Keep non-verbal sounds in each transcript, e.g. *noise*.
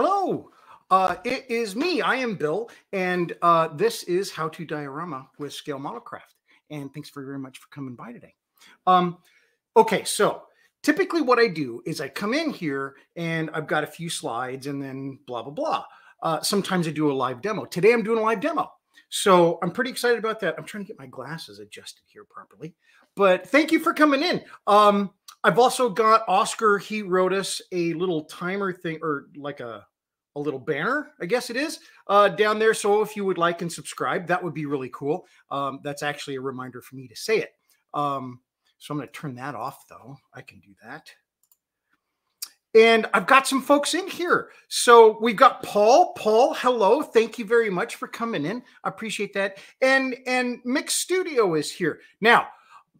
Hello. Uh, it is me. I am Bill, and uh, this is How to Diorama with Scale Model Craft. And thanks very much for coming by today. Um, okay, so typically what I do is I come in here and I've got a few slides and then blah, blah, blah. Uh, sometimes I do a live demo. Today I'm doing a live demo. So I'm pretty excited about that. I'm trying to get my glasses adjusted here properly. But thank you for coming in. Um, I've also got Oscar. He wrote us a little timer thing or like a a little banner, I guess it is, uh, down there. So if you would like and subscribe, that would be really cool. Um, that's actually a reminder for me to say it. Um, so I'm going to turn that off, though. I can do that. And I've got some folks in here. So we've got Paul. Paul, hello. Thank you very much for coming in. I appreciate that. And and Mix Studio is here. Now,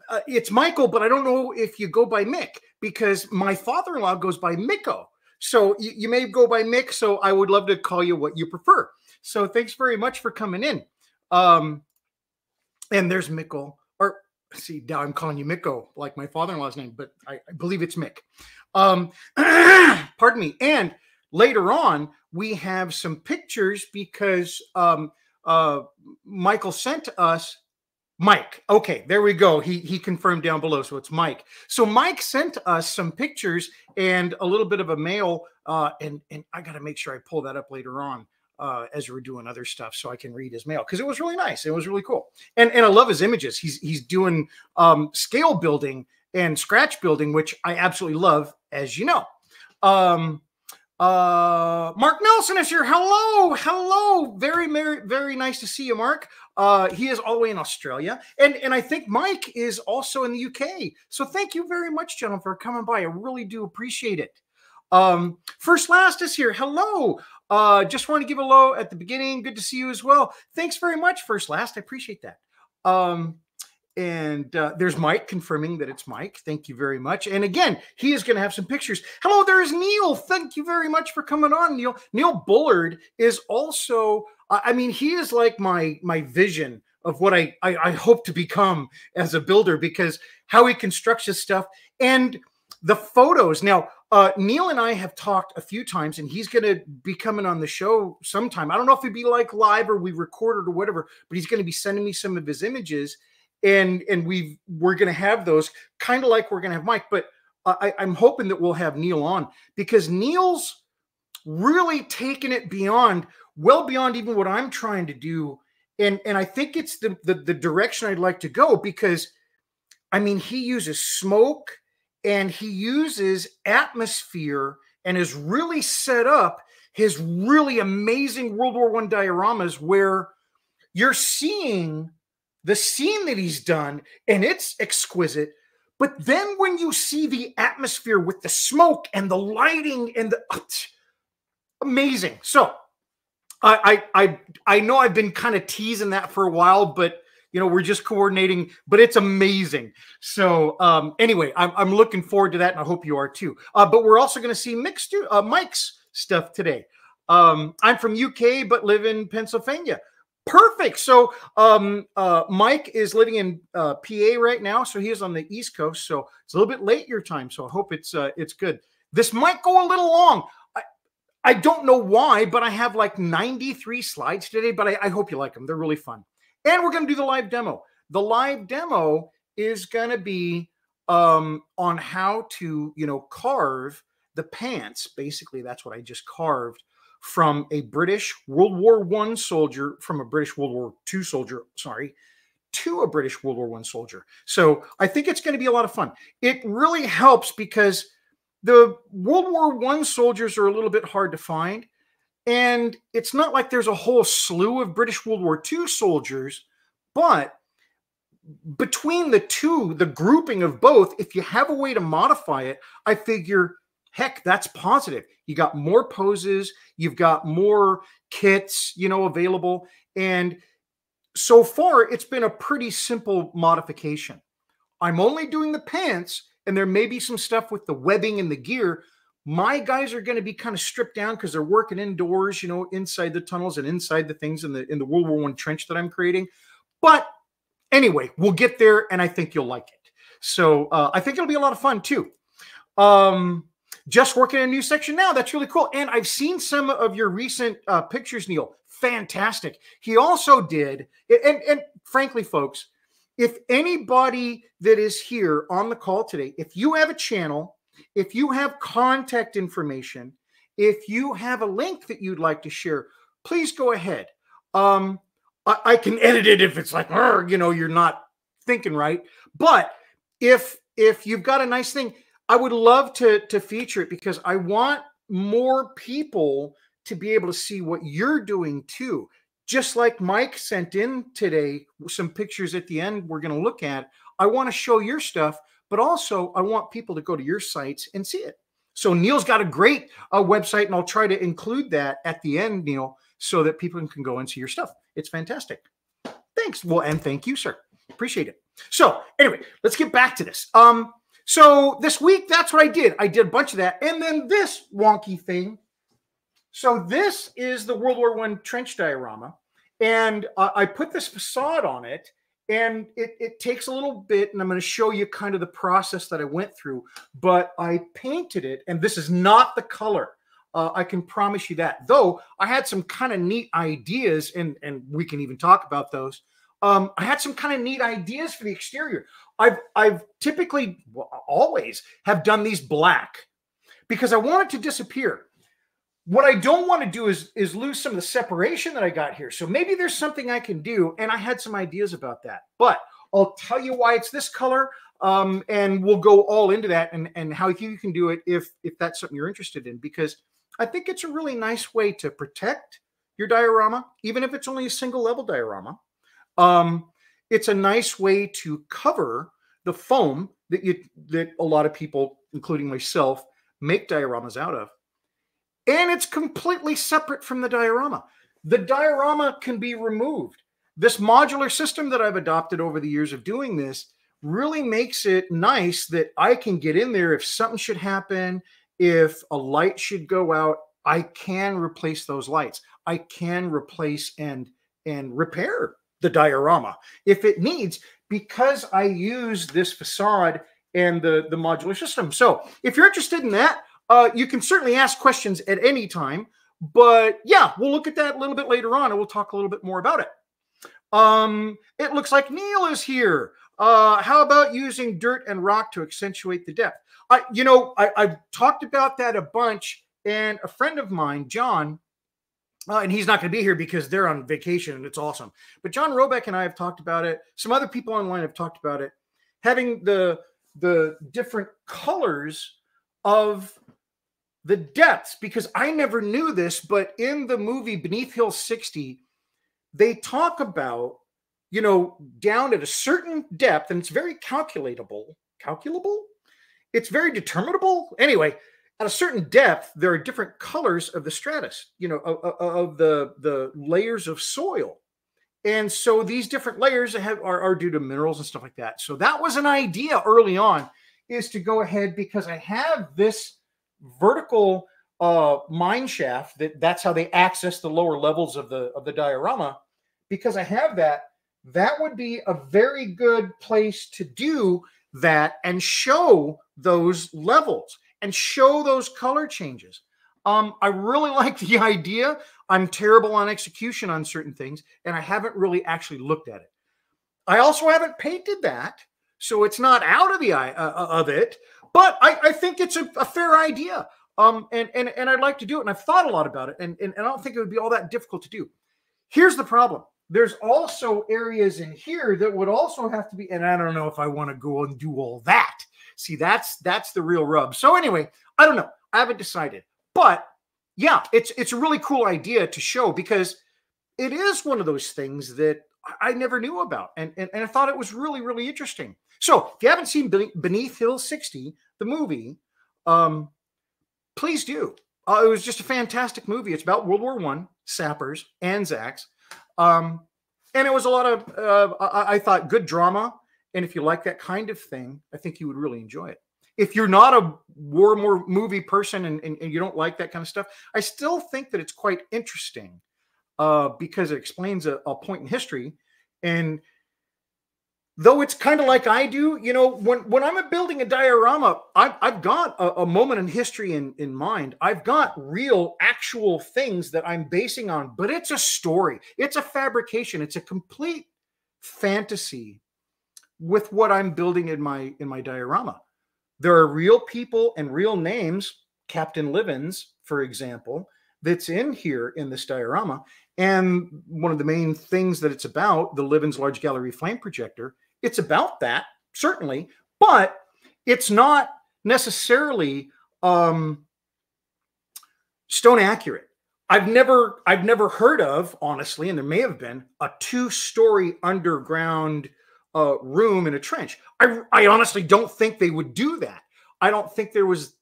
uh, it's Michael, but I don't know if you go by Mick because my father-in-law goes by Miko. So you, you, may go by Mick. So I would love to call you what you prefer. So thanks very much for coming in. Um, and there's Mickle, or see, now I'm calling you Miko, like my father-in-law's name, but I, I believe it's Mick. Um, *clears throat* pardon me. And later on, we have some pictures because um, uh, Michael sent us Mike. Okay, there we go. He he confirmed down below, so it's Mike. So Mike sent us some pictures and a little bit of a mail, uh, and and I got to make sure I pull that up later on uh, as we're doing other stuff, so I can read his mail because it was really nice. It was really cool, and and I love his images. He's he's doing um, scale building and scratch building, which I absolutely love, as you know. Um, uh, Mark Nelson is here. Hello, hello. Very, very, very nice to see you, Mark. Uh, he is all the way in Australia, and and I think Mike is also in the UK. So thank you very much, gentlemen, for coming by. I really do appreciate it. Um, First Last is here. Hello. Uh, just want to give a hello at the beginning. Good to see you as well. Thanks very much, First Last. I appreciate that. Um, and uh, there's Mike confirming that it's Mike. Thank you very much. And again, he is going to have some pictures. Hello, there's Neil. Thank you very much for coming on, Neil. Neil Bullard is also, I mean, he is like my my vision of what I, I, I hope to become as a builder because how he constructs his stuff and the photos. Now, uh, Neil and I have talked a few times, and he's going to be coming on the show sometime. I don't know if it'd be like live or we recorded or whatever, but he's going to be sending me some of his images and and we we're going to have those kind of like we're going to have Mike, but I, I'm hoping that we'll have Neil on because Neil's really taken it beyond, well beyond even what I'm trying to do, and and I think it's the the, the direction I'd like to go because, I mean, he uses smoke and he uses atmosphere and has really set up his really amazing World War One dioramas where you're seeing the scene that he's done, and it's exquisite. But then when you see the atmosphere with the smoke and the lighting and the uh, amazing. So I I I know I've been kind of teasing that for a while, but you know we're just coordinating but it's amazing so um anyway i'm, I'm looking forward to that and i hope you are too uh, but we're also going to see mixed uh, mike's stuff today um i'm from uk but live in pennsylvania Perfect. So um, uh, Mike is living in uh, PA right now, so he is on the East Coast. So it's a little bit late your time. So I hope it's uh, it's good. This might go a little long. I, I don't know why, but I have like 93 slides today. But I, I hope you like them. They're really fun. And we're going to do the live demo. The live demo is going to be um, on how to you know carve the pants. Basically, that's what I just carved from a British World War One soldier, from a British World War Two soldier, sorry, to a British World War One soldier. So I think it's going to be a lot of fun. It really helps because the World War One soldiers are a little bit hard to find. And it's not like there's a whole slew of British World War II soldiers, but between the two, the grouping of both, if you have a way to modify it, I figure heck, that's positive. You got more poses, you've got more kits, you know, available. And so far, it's been a pretty simple modification. I'm only doing the pants, and there may be some stuff with the webbing and the gear. My guys are going to be kind of stripped down because they're working indoors, you know, inside the tunnels and inside the things in the in the World War One trench that I'm creating. But anyway, we'll get there, and I think you'll like it. So uh, I think it'll be a lot of fun too. Um, just working in a new section now. That's really cool. And I've seen some of your recent uh, pictures, Neil. Fantastic. He also did, and, and frankly, folks, if anybody that is here on the call today, if you have a channel, if you have contact information, if you have a link that you'd like to share, please go ahead. Um, I, I can edit it if it's like, you know, you're not thinking right. But if if you've got a nice thing, I would love to to feature it because I want more people to be able to see what you're doing too. Just like Mike sent in today some pictures at the end we're going to look at. I want to show your stuff, but also I want people to go to your sites and see it. So Neil's got a great uh, website, and I'll try to include that at the end, Neil, so that people can go and see your stuff. It's fantastic. Thanks. Well, and thank you, sir. Appreciate it. So anyway, let's get back to this. Um, so this week, that's what I did. I did a bunch of that, and then this wonky thing. So this is the World War One trench diorama, and uh, I put this facade on it, and it, it takes a little bit, and I'm going to show you kind of the process that I went through. But I painted it, and this is not the color. Uh, I can promise you that. Though I had some kind of neat ideas, and and we can even talk about those um, I had some kind of neat ideas for the exterior. I've I've typically well, always have done these black because I want it to disappear. What I don't want to do is is lose some of the separation that I got here. So maybe there's something I can do, and I had some ideas about that. But I'll tell you why it's this color, um, and we'll go all into that and and how you can do it if if that's something you're interested in. Because I think it's a really nice way to protect your diorama, even if it's only a single level diorama um, it's a nice way to cover the foam that you that a lot of people, including myself, make dioramas out of. And it's completely separate from the diorama. The diorama can be removed. This modular system that I've adopted over the years of doing this really makes it nice that I can get in there if something should happen, if a light should go out, I can replace those lights. I can replace and and repair the diorama if it needs because I use this facade and the, the modular system. So if you're interested in that, uh, you can certainly ask questions at any time. But yeah, we'll look at that a little bit later on and we'll talk a little bit more about it. Um, it looks like Neil is here. Uh, how about using dirt and rock to accentuate the depth? I, you know, I, I've talked about that a bunch, and a friend of mine, John, and he's not going to be here because they're on vacation and it's awesome. But John Robeck and I have talked about it. Some other people online have talked about it. Having the the different colors of the depths because I never knew this, but in the movie Beneath Hill 60, they talk about, you know, down at a certain depth, and it's very calculatable. Calculable? It's very determinable. Anyway, at a certain depth, there are different colors of the stratus, you know, of, of the the layers of soil. And so these different layers have, are, are due to minerals and stuff like that. So that was an idea early on is to go ahead because I have this vertical uh, mine shaft that that's how they access the lower levels of the of the diorama. Because I have that, that would be a very good place to do that and show those levels and show those color changes. Um, I really *laughs* like the idea. I'm terrible on execution on certain things, and I haven't really actually looked at it. I also haven't painted that, so it's not out of the eye uh, uh, of it. But I, I think it's a, a, fair idea, um, and and and I'd like to do it. And I've thought a lot about it, and, and and I don't think it would be all that difficult to do. Here's the problem: there's also areas in here that would also have to be, and I don't know if I want to go and do all that. See, that's that's the real rub. So anyway, I don't know. I haven't decided. But yeah, it's it's a really cool idea to show because it is one of those things that I never knew about. And, and, and I thought it was really, really interesting. So if you haven't seen Beneath Hill 60, the movie, um, please do. Uh, it was just a fantastic movie. It's about World War One, sappers, Anzacs. Um, and it was a lot of, uh, I, I, thought, good drama. And if you like that kind of thing, I think you would really enjoy it. If you're not a war more movie person and, and, and, you don't like that kind of stuff, I still think that it's quite interesting uh, because it explains a, a point in history. And though it's kind of like I do, you know, when when I'm building a diorama, I've, I've got a, a, moment in history in, in mind. I've got real, actual things that I'm basing on, but it's a story. It's a fabrication. It's a complete fantasy with what I'm building in my in my diorama. There are real people and real names, Captain Livens, for example, that's in here in this diorama. And one of the main things that it's about, the Livens Large Gallery Flame Projector, it's about that, certainly, but it's not necessarily um, stone accurate. I've never I've never heard of, honestly, and there may have been a two-story underground uh, room in a trench. I I honestly don't think they would do that. I don't think there was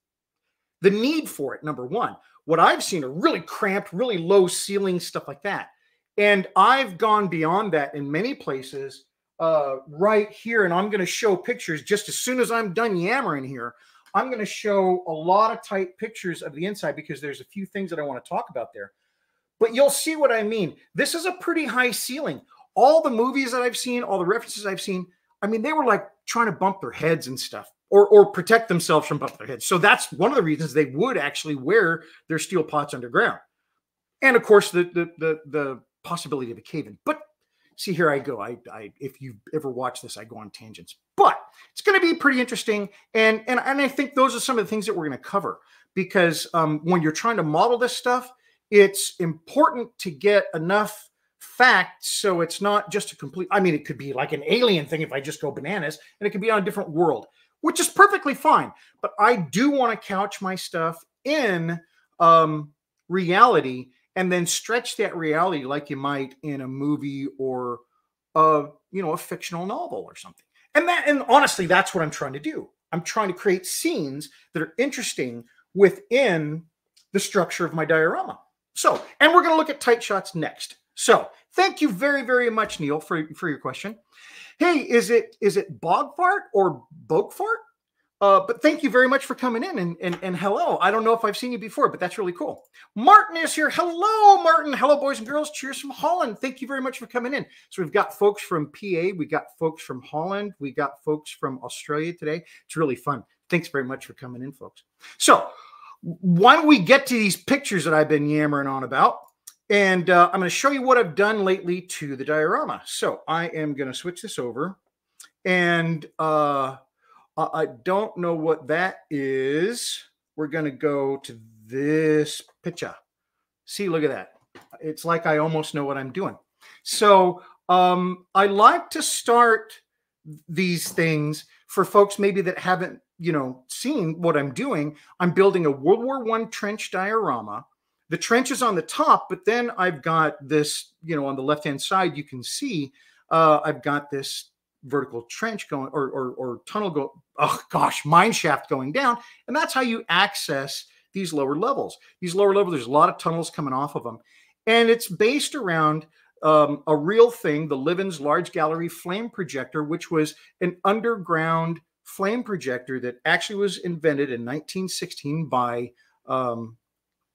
the need for it. Number one, what I've seen are really cramped, really low ceiling stuff like that, and I've gone beyond that in many places. Uh, right here, and I'm going to show pictures just as soon as I'm done yammering here. I'm going to show a lot of tight pictures of the inside because there's a few things that I want to talk about there. But you'll see what I mean. This is a pretty high ceiling. All the movies that I've seen, all the references I've seen, I mean, they were like trying to bump their heads and stuff or, or protect themselves from bumping their heads. So that's one of the reasons they would actually wear their steel pots underground. And of course, the, the, the, the possibility of a cave in. But see here I go. I, I if you ever watch this, I go on tangents. But it's going to be pretty interesting, and and and I think those are some of the things that we're going to cover because um, when you're trying to model this stuff, it's important to get enough facts so it's not just a complete. I mean, it could be like an alien thing if I just go bananas, and it could be on a different world, which is perfectly fine. But I do want to couch my stuff in um, reality and then stretch that reality like you might in a movie or a you know a fictional novel or something and that and honestly that's what i'm trying to do i'm trying to create scenes that are interesting within the structure of my diorama so and we're going to look at tight shots next so thank you very very much neil for, for your question hey is it is it bog fart or bog fart uh, but thank you very much for coming in and, and, and hello. I don't know if I've seen you before, but that's really cool. Martin is here. Hello, Martin. Hello, boys and girls. Cheers from Holland. Thank you very much for coming in. So we've got folks from PA, we got folks from Holland, we got folks from Australia today. It's really fun. Thanks very much for coming in, folks. So why don't we get to these pictures that I've been yammering on about? And uh, I'm going to show you what I've done lately to the diorama. So I am going to switch this over and uh, I don't know what that is. We're going to go to this picture. See, look at that. It's like I almost know what I'm doing. So um, I like to start these things for folks maybe that haven't, you know, seen what I'm doing. I'm building a World War One trench diorama. The trench is on the top, but then I've got this, you know, on the left hand side, you can see uh, I've got this vertical trench going or, or, or tunnel go oh gosh mine shaft going down. And that's how you access these lower levels. These lower levels there's a lot of tunnels coming off of them and it's based around um, a real thing the livens large gallery flame projector which was an underground flame projector that actually was invented in 1916 by um,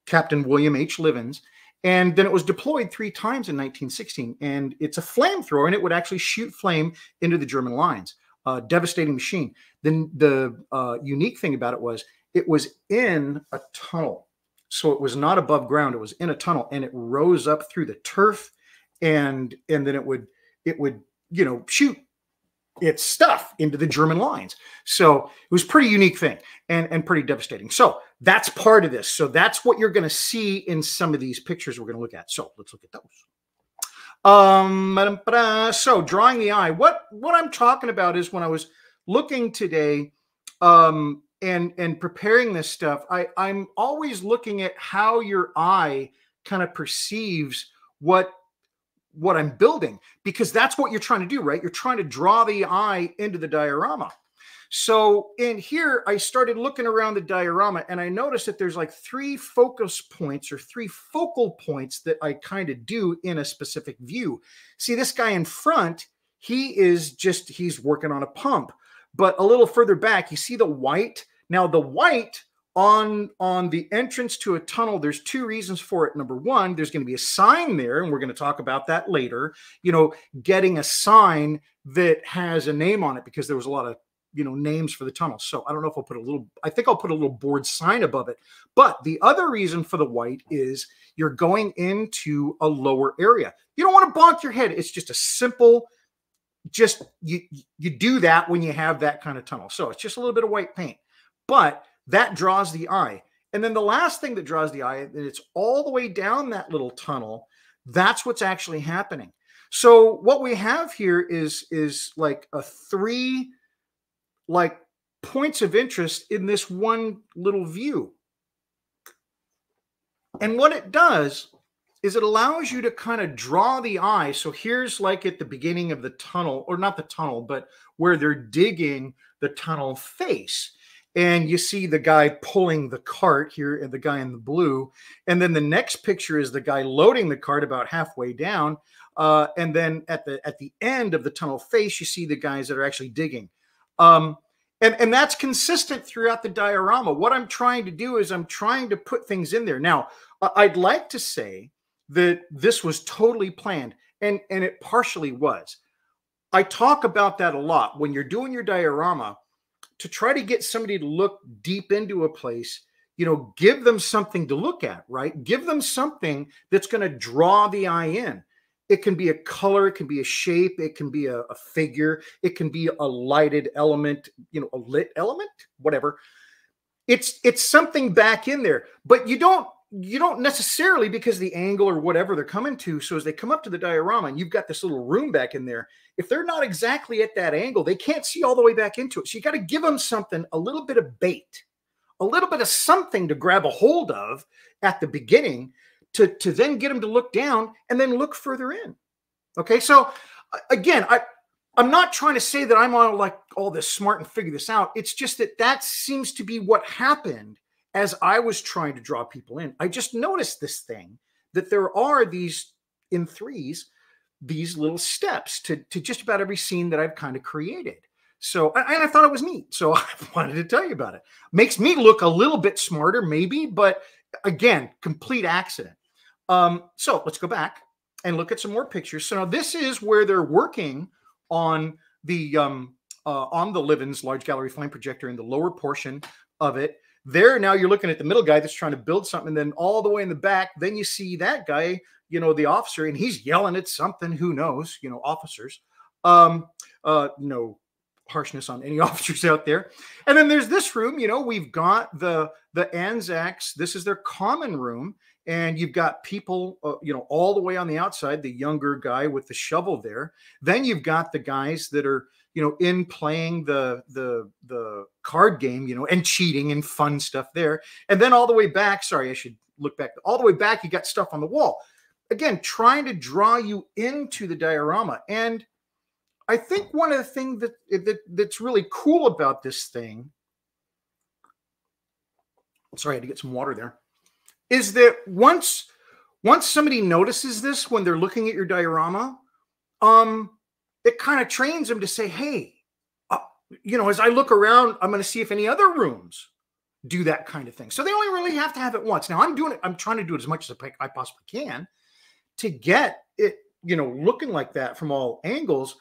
captain william h livens and then it was deployed three times in 1916. And it's a flamethrower, and it would actually shoot flame into the German lines. A devastating machine. Then the uh, unique thing about it was it was in a tunnel. So it was not above ground. It was in a tunnel, and it rose up through the turf, and and then it would it would you know shoot its stuff into the German lines. So it was pretty unique thing and, and pretty devastating. So that's part of this. So that's what you're going to see in some of these pictures we're going to look at. So let's look at those. Um, so drawing the eye. What what I'm talking about is when I was looking today um, and and preparing this stuff, I I'm always looking at how your eye kind of perceives what what I'm building because that's what you're trying to do, right? You're trying to draw the eye into the diorama. So in here, I started looking around the diorama and I noticed that there's like three focus points or three focal points that I kind of do in a specific view. See, this guy in front, he is just, he's working on a pump. But a little further back, you see the white. Now, the white on on the entrance to a tunnel there's two reasons for it. Number one there's going to be a sign there and we're going to talk about that later you know getting a sign that has a name on it because there was a lot of you know names for the tunnel. So i don't know if i'll put a little i think i'll put a little board sign above it. But the other reason for the white is you're going into a lower area. You don't want to bonk your head. It's just a simple just you you do that when you have that kind of tunnel. So it's just a little bit of white paint. But that draws the eye. And then the last thing that draws the eye, and it's all the way down that little tunnel. That's what's actually happening. So what we have here is is like a three like points of interest in this one little view. And what it does is it allows you to kind of draw the eye. So here's like at the beginning of the tunnel, or not the tunnel, but where they're digging the tunnel face and you see the guy pulling the cart here and the guy in the blue and then the next picture is the guy loading the cart about halfway down uh, and then at the at the end of the tunnel face you see the guys that are actually digging. Um, and and that's consistent throughout the diorama. What i'm trying to do is i'm trying to put things in there. Now i'd like to say that this was totally planned and and it partially was. I talk about that a lot. When you're doing your diorama to try to get somebody to look deep into a place you know give them something to look at right give them something that's going to draw the eye in it can be a color it can be a shape it can be a, a, figure it can be a lighted element you know a lit element whatever it's it's something back in there but you don't you don't necessarily because the angle or whatever they're coming to. So as they come up to the diorama and you've got this little room back in there, if they're not exactly at that angle, they can't see all the way back into it. So you got to give them something, a little bit of bait, a little bit of something to grab a hold of at the beginning to, to then get them to look down and then look further in. Okay. So again, I, I'm not trying to say that I'm all like all this smart and figure this out. It's just that that seems to be what happened as I was trying to draw people in, I just noticed this thing that there are these in threes, these little steps to, to just about every scene that I've kind of created. So, and I thought it was neat. So *laughs* I wanted to tell you about it. Makes me look a little bit smarter, maybe, but again, complete accident. Um, so let's go back and look at some more pictures. So now this is where they're working on the um, uh, on the Livens large gallery flame projector in the lower portion of it. There, now you're looking at the middle guy that's trying to build something. Then all the way in the back, then you see that guy, you know, the officer, and he's yelling at something. Who knows? You know, officers. Um, uh, no harshness on any *laughs* officers out there. And then there's this room. You know, we've got the the Anzacs. This is their common room, and you've got people, uh, you know, all the way on the outside. The younger guy with the shovel there. Then you've got the guys that are you know in playing the the the card game you know and cheating and fun stuff there and then all the way back sorry i should look back all the way back you got stuff on the wall again trying to draw you into the diorama and i think one of the things that, that that's really cool about this thing sorry i had to get some water there is that once once somebody notices this when they're looking at your diorama um it kind of trains them to say, hey, uh, you know, as I look around, I'm going to see if any other rooms do that kind of thing. So they only really have to have it once. Now I'm doing it, I'm trying to do it as much as I possibly can to get it, you know, looking like that from all angles.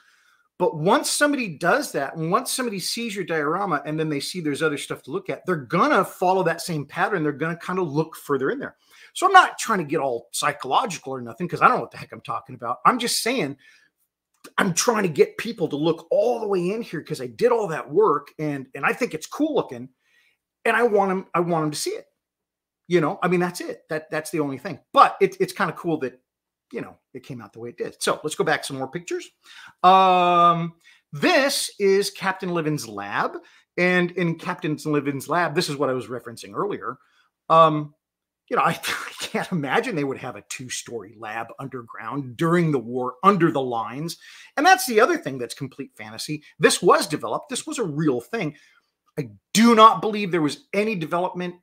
But once somebody does that, and once somebody sees your diorama and then they see there's other stuff to look at, they're gonna follow that same pattern. They're gonna kind of look further in there. So I'm not trying to get all psychological or nothing because I don't know what the heck I'm talking about. I'm just saying I'm trying to get people to look all the way in here because I did all that work and and I think it's cool looking, and I want them I want them to see it. You know, I mean that's it. That that's the only thing. But it, it's kind of cool that you know it came out the way it did. So let's go back some more pictures. Um, this is Captain Livens' lab, and in Captain Livens' lab, this is what I was referencing earlier. Um, you know, I, *laughs* I, can't imagine they would have a two story lab underground during the war under the lines. And that's the other thing that's complete fantasy. This was developed, this was a real thing. I do not believe there was any development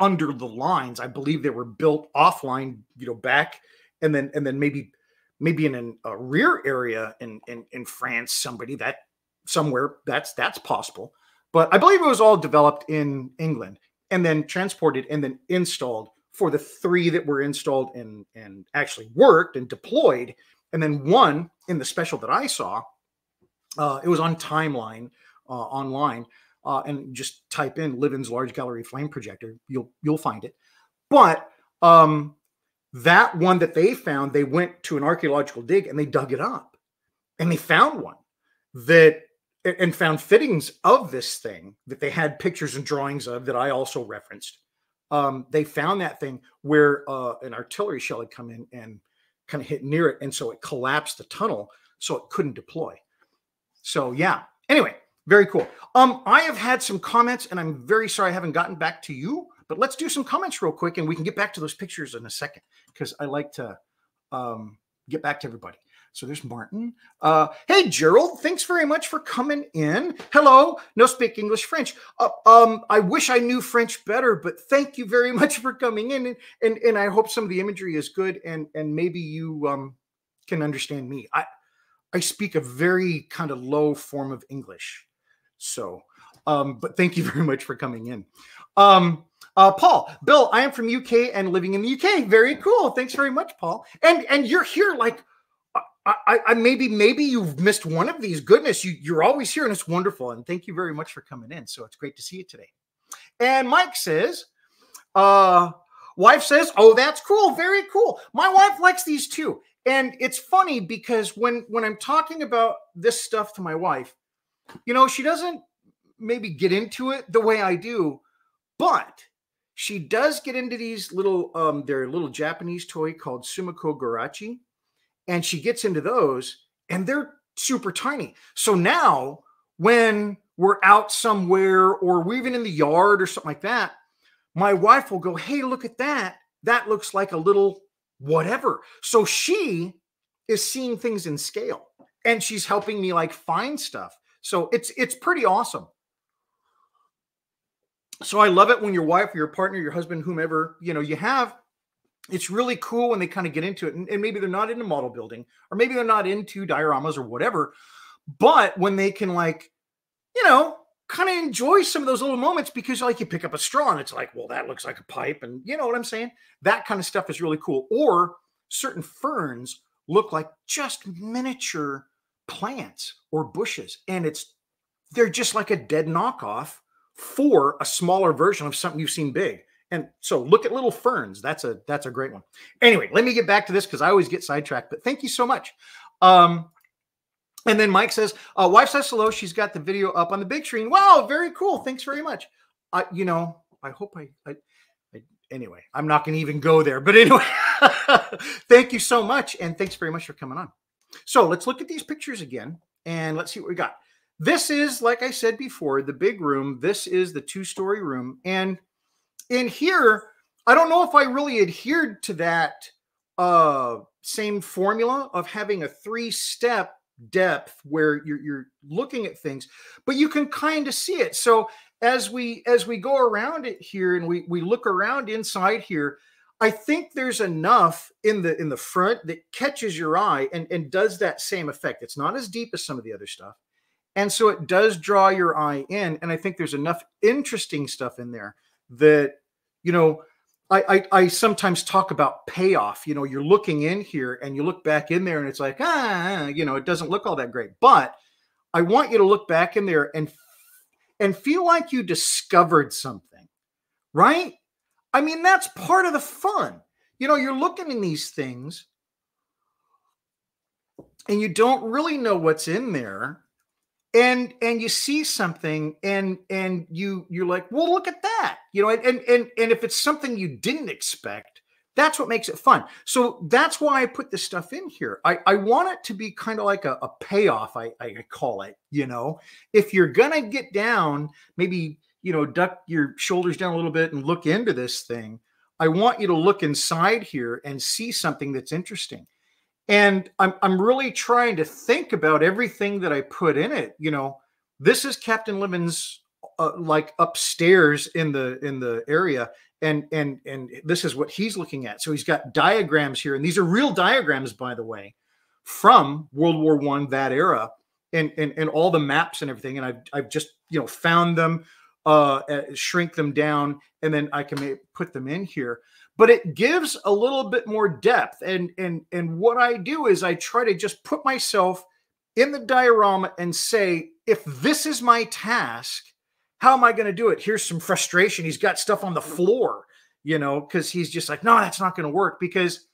under the lines. I believe they were built offline, you know, back and then and then maybe maybe in an, a rear area in, in in France, somebody that somewhere that's that's possible. But I believe it was all developed in England and then transported and then installed for the three that were installed and and actually worked and deployed and then one in the special that i saw uh, it was on timeline uh, online uh, and just type in Livens large gallery flame projector you'll you'll find it but um, that one that they found they went to an archaeological dig and they dug it up and they found one that and found fittings of this thing that they had pictures and drawings of that I also referenced. Um, they found that thing where uh, an artillery shell had come in and kind of hit near it, and so it collapsed the tunnel, so it couldn't deploy. So yeah. Anyway, very cool. Um, I have had some comments, and I'm very sorry I haven't gotten back to you. But let's do some comments real quick, and we can get back to those pictures in a second because I like to um, get back to everybody. So there's Martin. Uh, hey, Gerald, thanks very much for coming in. Hello, no speak English French. Uh, um, I wish I knew French better, but thank you very *laughs* much for coming in. And, and, and I hope some of the imagery is good and, and maybe you um, can understand me. I, I speak a very kind of low form of English. So, um, but thank you *laughs* very much for coming in. Um, uh, Paul, Bill, I am from UK and living in the UK. Very cool. Thanks very much, Paul. And and you're here like I, I, maybe maybe you've missed one of these. Goodness, you you're always here, and it's wonderful. And thank you very much for coming in. So it's great to see you today. And Mike says, uh, wife says, "Oh, that's cool, very cool." My wife likes these too, and it's funny because when when I'm talking about this stuff to my wife, you know, she doesn't maybe get into it the way I do, but she does get into these little um, their little Japanese toy called Sumikko Gurashi, and she gets into those and they're super tiny. So now when we're out somewhere or we're even in the yard or something like that, my wife will go, Hey, look at that. That looks like a little whatever. So she is seeing things in scale and she's helping me like find stuff. So it's it's pretty awesome. So I love it when your wife or your partner, your husband, whomever, you know, you have it's really cool when they kind of get into it and, and, maybe they're not into model building or maybe they're not into dioramas or whatever but when they can like you know kind of enjoy some of those little moments because like you pick up a straw and it's like well that looks like a pipe and you know what i'm saying? That kind of stuff is really cool or certain ferns look like just miniature plants or bushes and it's they're just like a dead knockoff for a smaller version of something you've seen big and so look at little ferns. That's a that's a great one. Anyway, let me get back to this because I always get sidetracked. But thank you so much. Um, and then Mike says, uh, "Wife says hello. She's got the video up on the big screen. Wow, very cool. Thanks very much. Uh, you know, I hope I, I, I anyway. I'm not going to even go there. But anyway, *laughs* thank you so much, and thanks very much for coming on. So let's look at these pictures again, and let's see what we got. This is, like I said before, the big room. This is the two-story room, and in here, I don't know if I really adhered to that uh, same formula of having a three step depth where you're, you're looking at things, but you can kind of see it. So as we as we go around it here and we we look around inside here, I think there's enough in the in the front that catches your eye and, and does that same effect. It's not as deep as some of the other stuff. And so it does draw your eye in. And I think there's enough interesting stuff in there that you know I, I, I sometimes talk about payoff. You know, you're looking in here and you look back in there and it's like, ah, you know, it doesn't look all that great. But I want you to look back in there and and feel like you discovered something, right? I mean, that's part of the fun. You know, you're looking in these things and you don't really know what's in there and and you see something and and you you're like well look at that you know and and and if it's something you didn't expect that's what makes it fun. So that's why i put this stuff in here. I i want it to be kind of like a, a payoff I, I call it you know? If you're gonna get down maybe you know duck your shoulders down a little bit and look into this thing i want you to look inside here and see something that's interesting and I'm I'm really trying to think about everything that I put in it. You know, this is Captain Livens uh, like upstairs in the in the area and and and this is what he's looking at so he's got diagrams here and these are real diagrams by the way from world war one that era and, and and all the maps and everything and i've, I've just you know found them uh, shrink them down, and then I can put them in here. But it gives a little bit more depth. And and and what I do is I try to just put myself in the diorama and say, if this is my task, how am I going to do it? Here's some frustration. He's got stuff on the mm-hmm. floor, you know, because he's just like, no, that's not going to work. Because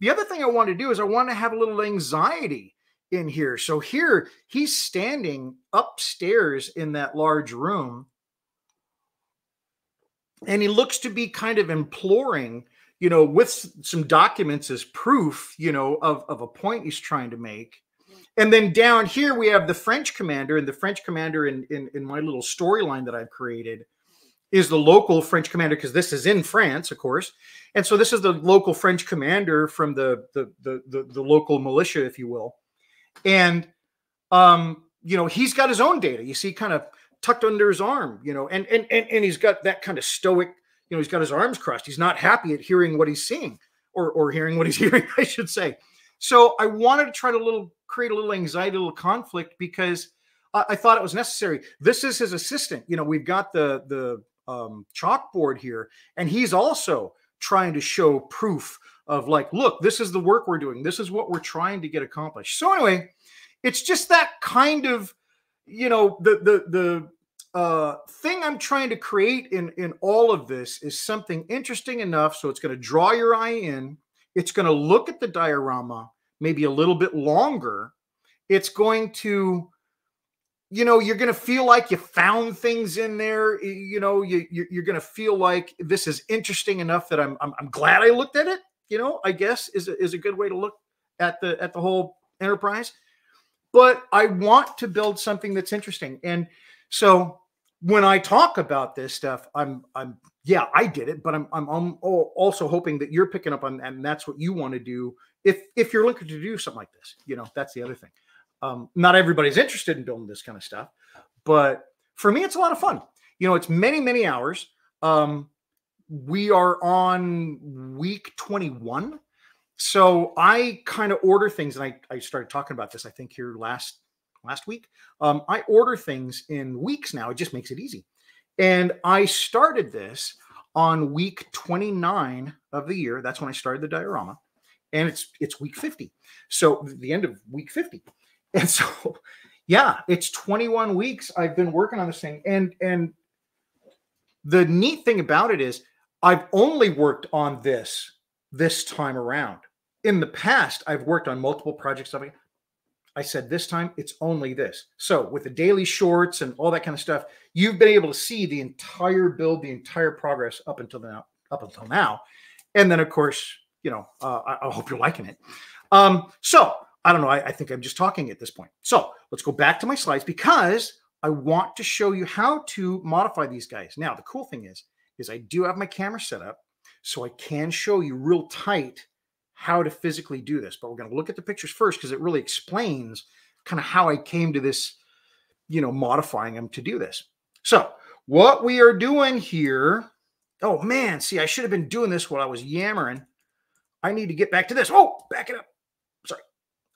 the other thing I want to do is I want to have a little anxiety in here. So here he's standing upstairs in that large room and he looks to be kind of imploring, you know, with some documents as proof, you know, of, of a point he's trying to make. And then down here we have the French commander, and the French commander in in, in my little storyline that I've created is the local French commander because this is in France, of course. And so this is the local French commander from the the the the, the local militia, if you will. And um, you know, he's got his own data. You see, kind of tucked under his arm, you know, and and and, and he's got that kind of stoic, you know, he's got his arms crossed. He's not happy at hearing what he's seeing or or hearing what he's *laughs* hearing, I should say. So I wanted to try to little create a little anxiety, a little conflict because I, I thought it was necessary. This is his assistant. You know, we've got the the um, chalkboard here, and he's also trying to show proof of like, look, this is the work we're doing. This is what we're trying to get accomplished. So anyway, it's just that kind of, you know, the the the uh, thing I'm trying to create in in all of this is something interesting enough so it's going to draw your eye in. It's going to look at the diorama maybe a little bit longer. It's going to you know you're going to feel like you found things in there you know you, you're going to feel like this is interesting enough that I'm, I'm, I'm glad i looked at it you know i guess is a, is a good way to look at the at the whole enterprise but i want to build something that's interesting and so when i talk about this stuff i'm i'm yeah i did it but i'm i'm, I'm also hoping that you're picking up on and that's what you want to do if if you're looking to do something like this you know that's the other thing um, not everybody's interested in building this kind of stuff, but for me, it's a lot of fun. You know, it's many, many hours. Um, we are on week 21. So I kind of order things, and I, I started talking about this, I think, here last last week. Um, I order things in weeks now. It just makes it easy. And I started this on week 29 of the year. That's when I started the diorama. And it's it's week 50. So the end of week 50. *laughs* And so, yeah, it's 21 weeks I've been working on this thing. And and the neat thing about it is I've only worked on this this time around. In the past, I've worked on multiple projects. I said this time it's only this. So with the daily shorts and all that kind of stuff, you've been able to see the entire build, the entire progress up until now. Up until now, and then of course, you know, uh, I, I hope you're liking it. Um, so I don't know. I, I think I'm just talking at this point. So let's go back to my slides because I want to show you how to modify these guys. Now, the cool thing is, is I do have my camera set up so I can show you real tight how to physically do this. But we're going to look at the pictures first because it really explains kind of how I came to this, you know, modifying them to do this. So what we are doing here, oh man, see, I should have been doing this while I was yammering. I need to get back to this. Oh, back it up. Sorry.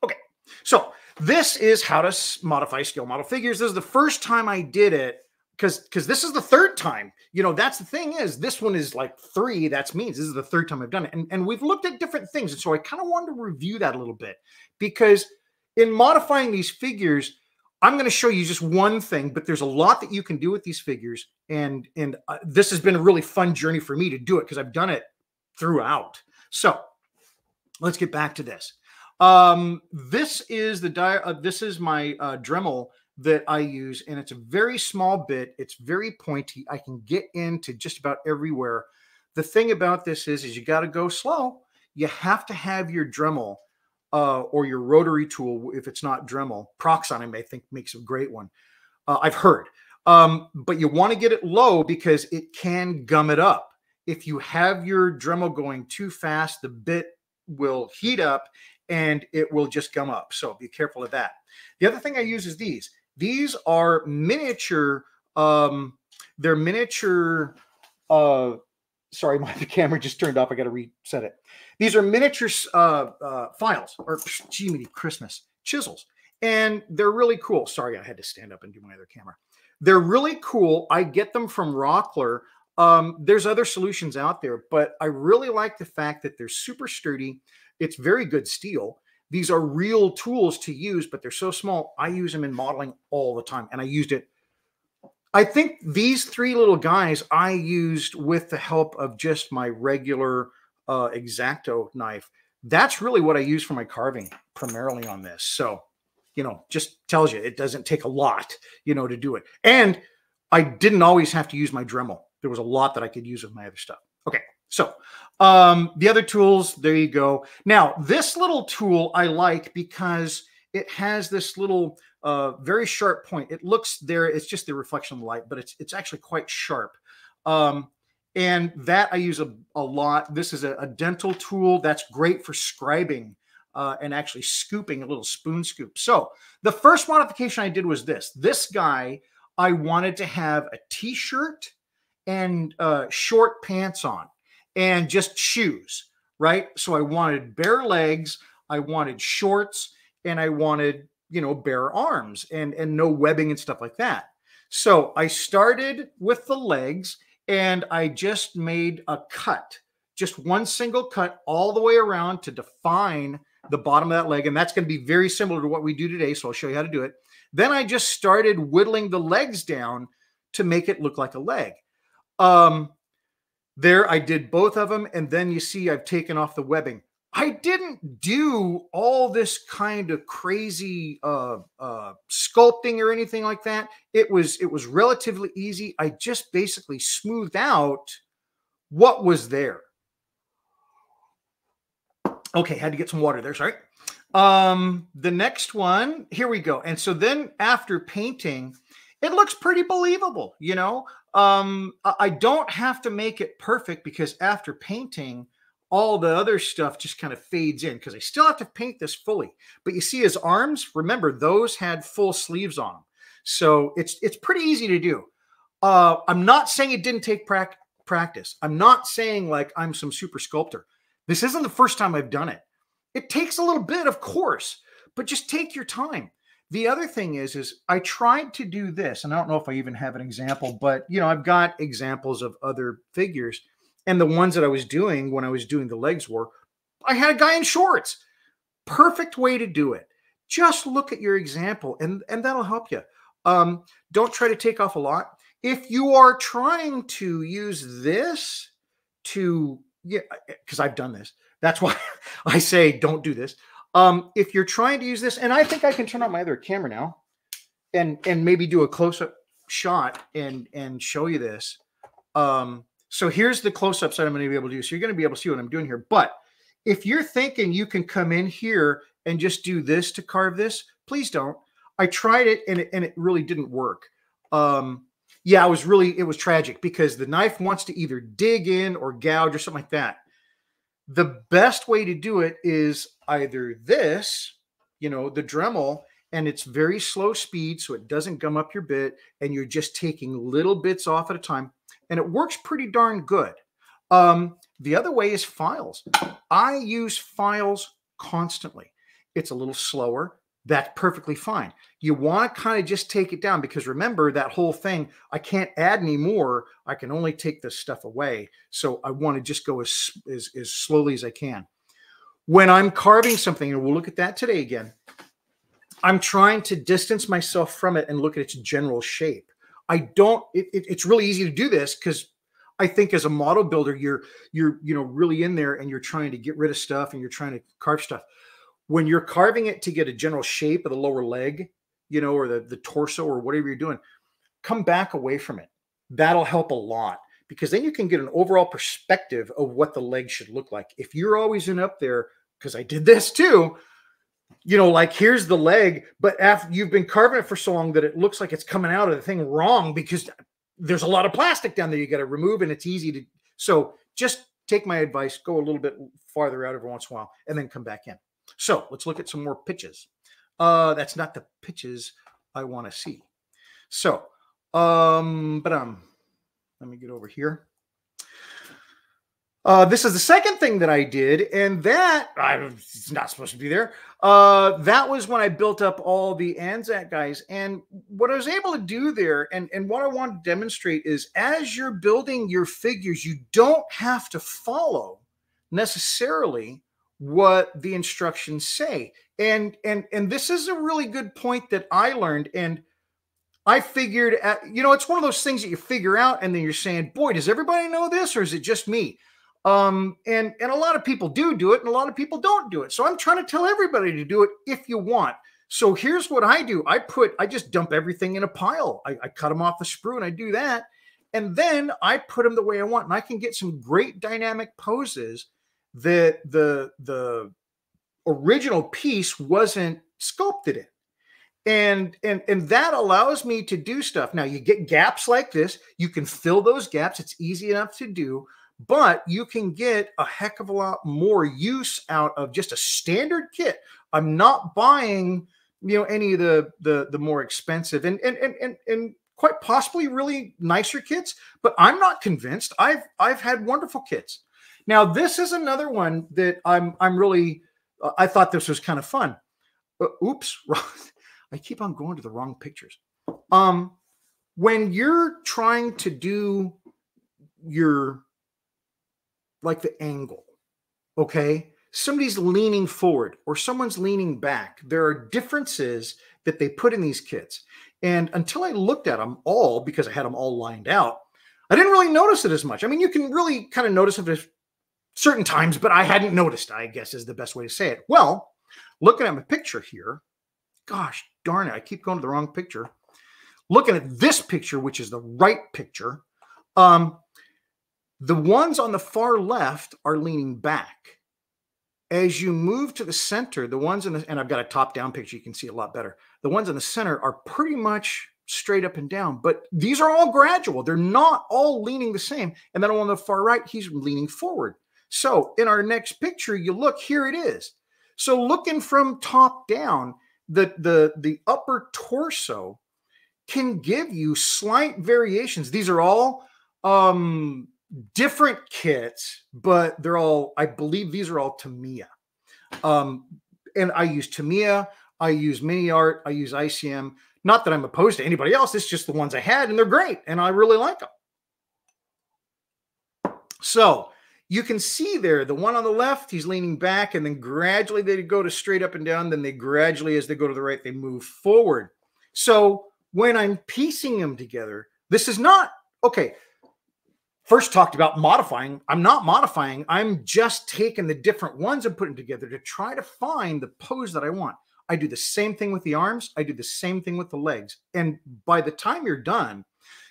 Okay. So this is how to modify scale model figures. This is the first time I did it because because this is the third time. You know, that's the thing is this one is like three. That's means this is the third time I've done it, and and we've looked at different things, and so I kind of wanted to review that a little bit because in modifying these figures. I'm going to show you just one thing, but there's a lot that you can do with these figures, and and uh, this has been a really fun journey for me to do it because I've done it throughout. So let's get back to this. Um, this is the di- uh, this is my uh, Dremel that I use, and it's a very small bit. It's very pointy. I can get into just about everywhere. The thing about this is, is you got to go slow. You have to have your Dremel uh, or your rotary tool if it's not Dremel. Proxxon, I think, makes a great one. Uh, I've heard, um, but you want to get it low because it can gum it up. If you have your Dremel going too fast, the bit will heat up and it will just gum up. So be careful of that. The other thing I use is these. These are miniature, um, they're miniature, uh, sorry, *laughs* my camera just turned off. I got to reset it. These are miniature uh, uh, files or Jiminy Christmas chisels. And they're really cool. Sorry, I had to stand up and do my other camera. They're really cool. I get them from Rockler. Um, there's other solutions out there, but I really like the fact that they're super sturdy. It's very good steel. These are real tools to use, but they're so small. I use them in modeling all the time, and I used it. I think these three little guys I used with the help of just my regular uh, X-Acto knife. That's really what I use for my carving primarily on this. So, you know, just tells you it doesn't take a lot, you know, to do it. And I didn't always have to use my Dremel. There was a lot that I could use with my other stuff. Okay. So um, the other tools, there you go. Now, this little tool I like because it has this little uh, very sharp point. It looks there, it's just the reflection of the light, but it's it's actually quite sharp. Um, and that I use a, a lot. This is a, a dental tool that's great for scribing uh, and actually scooping a little spoon scoop. So the first modification I did was this. This guy, I wanted to have a t-shirt and uh, short pants on and just shoes, right? So I wanted bare legs, I wanted shorts, and I wanted, you know, bare arms and and no webbing and stuff like that. So I started with the legs and I just made a cut, just one single cut all the way around to define the bottom of that leg. And that's going to be very similar to what we do today. So I'll show you how to do it. Then I just started whittling the legs down to make it look like a leg. Um, there I did both of them. And then you see I've taken off the webbing. I didn't do all this kind of crazy uh, uh, sculpting or anything like that. It was it was relatively easy. I just basically smoothed out what was there. Okay, had to get some water there. Sorry. Um, the next one, here we go. And so then after painting, it looks pretty believable. You know, um, I don't have to make it perfect because after painting all the other stuff just kind of fades in because I still have to paint this fully. But you see his arms, remember those had full sleeves on them. So it's it's pretty easy to do. Uh, I'm not saying it didn't take pra- practice. I'm not saying like I'm some super sculptor. This isn't the first time I've done it. It takes a little bit, of course, but just take your time. The other thing is, is I tried to do this, and I don't know if I even have an example, but you know, I've got examples of other figures and the ones that I was doing when I was doing the legs were, I had a guy in shorts. Perfect way to do it. Just look at your example and, and that'll help you. Um, don't try to take off a lot. If you are trying to use this to, yeah, because I've done this. That's why *laughs* I say don't do this. Um, if you're trying to use this, and I think I can turn on my other camera now and and maybe do a close-up shot and and show you this. Um, so here's the close-ups that I'm going to be able to do. So you're going to be able to see what I'm doing here. But if you're thinking you can come in here and just do this to carve this, please don't. I tried it and it, and it really didn't work. Um, yeah, it was really, it was tragic because the knife wants to either dig in or gouge or something like that. The best way to do it is either this, you know, the Dremel, and it's very slow speed so it doesn't gum up your bit and you're just taking little bits off at a time and it works pretty darn good. Um, the other way is files. I use files constantly. It's a little slower. That's perfectly fine. You want to kind of just take it down because remember that whole thing, I can't add any more. I can only take this stuff away. So I want to just go as, as, as slowly as I can. When I'm carving something, and we'll look at that today again, I'm trying to distance myself from it and look at its general shape. I don't. It, it, it's really easy to do this because I think as a model builder, you're you're you know really in there and you're trying to get rid of stuff and you're trying to carve stuff. When you're carving it to get a general shape of the lower leg, you know, or the the torso or whatever you're doing, come back away from it. That'll help a lot because then you can get an overall perspective of what the leg should look like. If you're always in up there, because I did this too, you know, like here's the leg, but after you've been carving it for so long that it looks like it's coming out of the thing wrong because there's a lot of plastic down there you got to remove and it's easy to. So just take my advice, go a little bit farther out every once in a while, and then come back in. So let's look at some more pitches. Uh, that's not the pitches I want to see. So, um, but um, let me get over here. Uh, this is the second thing that I did, and that I it's not supposed to be there. Uh, that was when I built up all the Anzac guys, and what I was able to do there, and and what I want to demonstrate is, as you're building your figures, you don't have to follow necessarily what the instructions say, and and and this is a really good point that I learned, and I figured, at, you know, it's one of those things that you figure out, and then you're saying, boy, does everybody know this, or is it just me? Um, and and a lot of people do do it, and a lot of people don't do it. So I'm trying to tell everybody to do it if you want. So here's what I do: I put, I just dump everything in a pile. I, I cut them off the sprue, and I do that, and then I put them the way I want, and I can get some great dynamic poses that the the original piece wasn't sculpted in and and and that allows me to do stuff now you get gaps like this you can fill those gaps it's easy enough to do but you can get a heck of a lot more use out of just a standard kit. I'm not buying, you know, any of the the the more expensive and and and and, and quite possibly really nicer kits, but I'm not convinced. I've I've had wonderful kits. Now this is another one that I'm I'm really uh, I thought this was kind of fun. Uh, oops, *laughs* I keep on going to the wrong pictures. Um, when you're trying to do your like the angle. Okay. Somebody's leaning forward or someone's leaning back. There are differences that they put in these kits. And until I looked at them all, because I had them all lined out, I didn't really notice it as much. I mean, you can really kind of notice at certain times, but I hadn't noticed, I guess is the best way to say it. Well, looking at my picture here, gosh darn it, I keep going to the wrong picture. Looking at this picture, which is the right picture, um, the ones on the far left are leaning back. As you move to the center, the ones in the, and I've got a top down picture, you can see a lot better. The ones in the center are pretty much straight up and down, but these are all gradual. They're not all leaning the same. And then on the far right, he's leaning forward. So in our next picture, you look, here it is. So looking from top down, the, the, the upper torso can give you slight variations. These are all um, different kits, but they're all, I believe these are all Tamiya. Um, and I use Tamiya, I use MiniArt, I use ICM. Not that I'm opposed to anybody else, it's just the ones I had, and they're great, and I really like them. So you can see there the one on the left, he's leaning back, and then gradually they go to straight up and down. Then they gradually, as they go to the right, they move forward. So when I'm piecing them together, this is not okay first talked about modifying. I'm not modifying. I'm just taking the different ones and putting together to try to find the pose that I want. I do the same thing with the arms. I do the same thing with the legs. And by the time you're done,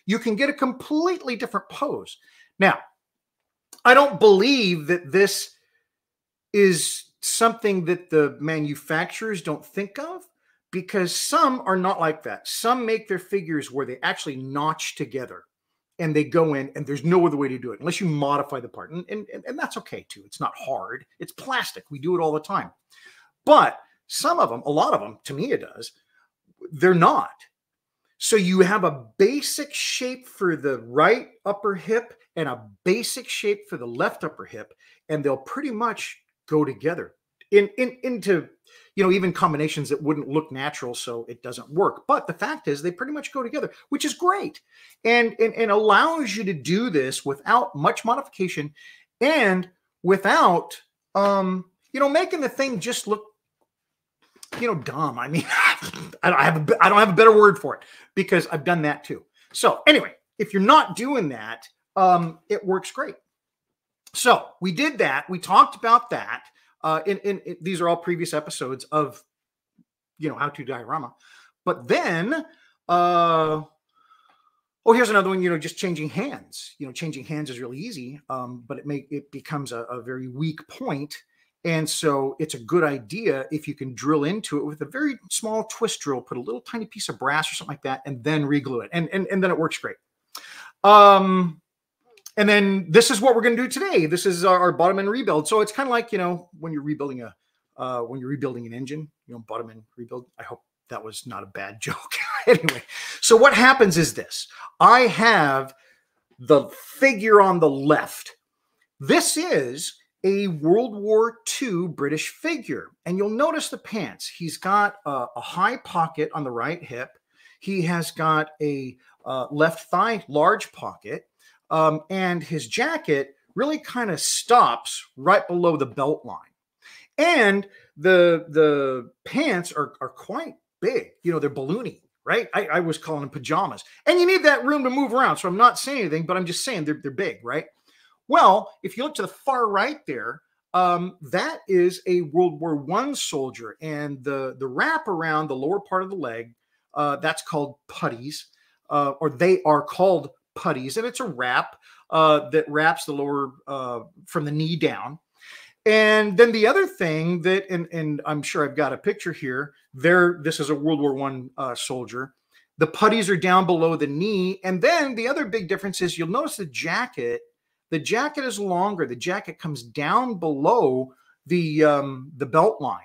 you can get a completely different pose. Now, I don't believe that this is something that the manufacturers don't think of because some are not like that. Some make their figures where they actually notch together and they go in and there's no other way to do it unless you modify the part. And, and, and that's okay too. It's not hard. It's plastic. We do it all the time. But some of them a lot of them to me it does they're not so you have a basic shape for the right upper hip and a basic shape for the left upper hip and they'll pretty much go together in, in into you know even combinations that wouldn't look natural so it doesn't work. But the fact is they pretty much go together which is great and and, and allows you to do this without much modification and without um you know making the thing just look you know dumb i mean *laughs* i don't have a, i don't have a better word for it because i've done that too so anyway if you're not doing that um it works great so we did that we talked about that uh, in, in, in, these are all previous episodes of you know how to diorama. But then, uh, oh, here's another one. You know, just changing hands. You know, changing hands is really easy, um, but it make it becomes a, a very weak point. And so it's a good idea if you can drill into it with a very small twist drill, put a little tiny piece of brass or something like that, and then reglue it. And and, and then it works great. Um, and then this is what we're going to do today. This is our, bottom end rebuild. So it's kind of like, you know, when you're rebuilding a, uh, when you're rebuilding an engine, you know, bottom end rebuild. I hope that was not a bad *laughs* joke. anyway, so what happens is this I have the figure on the left This is a World War II British figure. And you'll notice the pants. He's got a, a high pocket on the right hip. He has got a uh, left thigh large pocket. Um, and his jacket really kind of stops right below the belt line. And the the pants are, are quite big. You know, they're balloony, right? I, I was calling them pajamas. And you need that room to move around. So I'm not saying anything, but I'm just saying they're, they're big, right? Well, if you look to the far right there, um, that is a World War One soldier, and the the wrap around the lower part of the leg, uh, that's called puttees, uh, or they are called puttees, and it's a wrap uh, that wraps the lower uh, from the knee down. And then the other thing that, and, and I'm sure I've got a picture here. There, this is a World War One uh, soldier. The puttees are down below the knee, and then the other big difference is you'll notice the jacket the jacket is longer. The jacket comes down below the um, the belt line,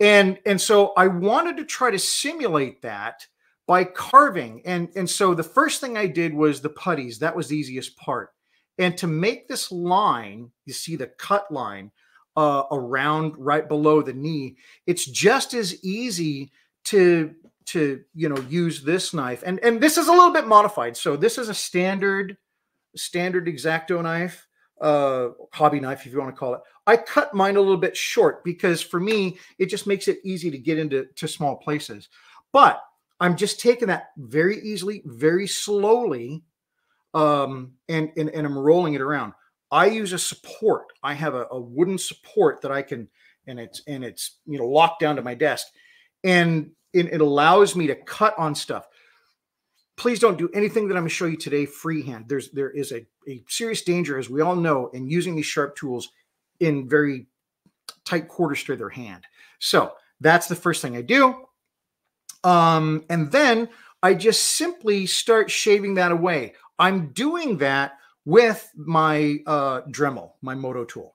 and and so I wanted to try to simulate that by carving. And and so the first thing I did was the puttees. That was the easiest part. And to make this line, you see the cut line uh, around right below the knee. It's just as easy to to you know use this knife and and this is a little bit modified so this is a standard standard X-Acto knife, uh, hobby knife, if you want to call it. I cut mine a little bit short because for me, it just makes it easy to get into to small places. But I'm just taking that very easily, very slowly, um, and, and, and I'm rolling it around. I use a support. I have a, a wooden support that I can, and it's and it's you know locked down to my desk, and it, it allows me to cut on stuff please don't do anything that I'm going to show you today freehand. There's there is a, a serious danger, as we all know, in using these sharp tools in very tight quarters to their hand. So that's the first thing I do. Um, and then I just simply start shaving that away. I'm doing that with my uh, Dremel, my moto tool.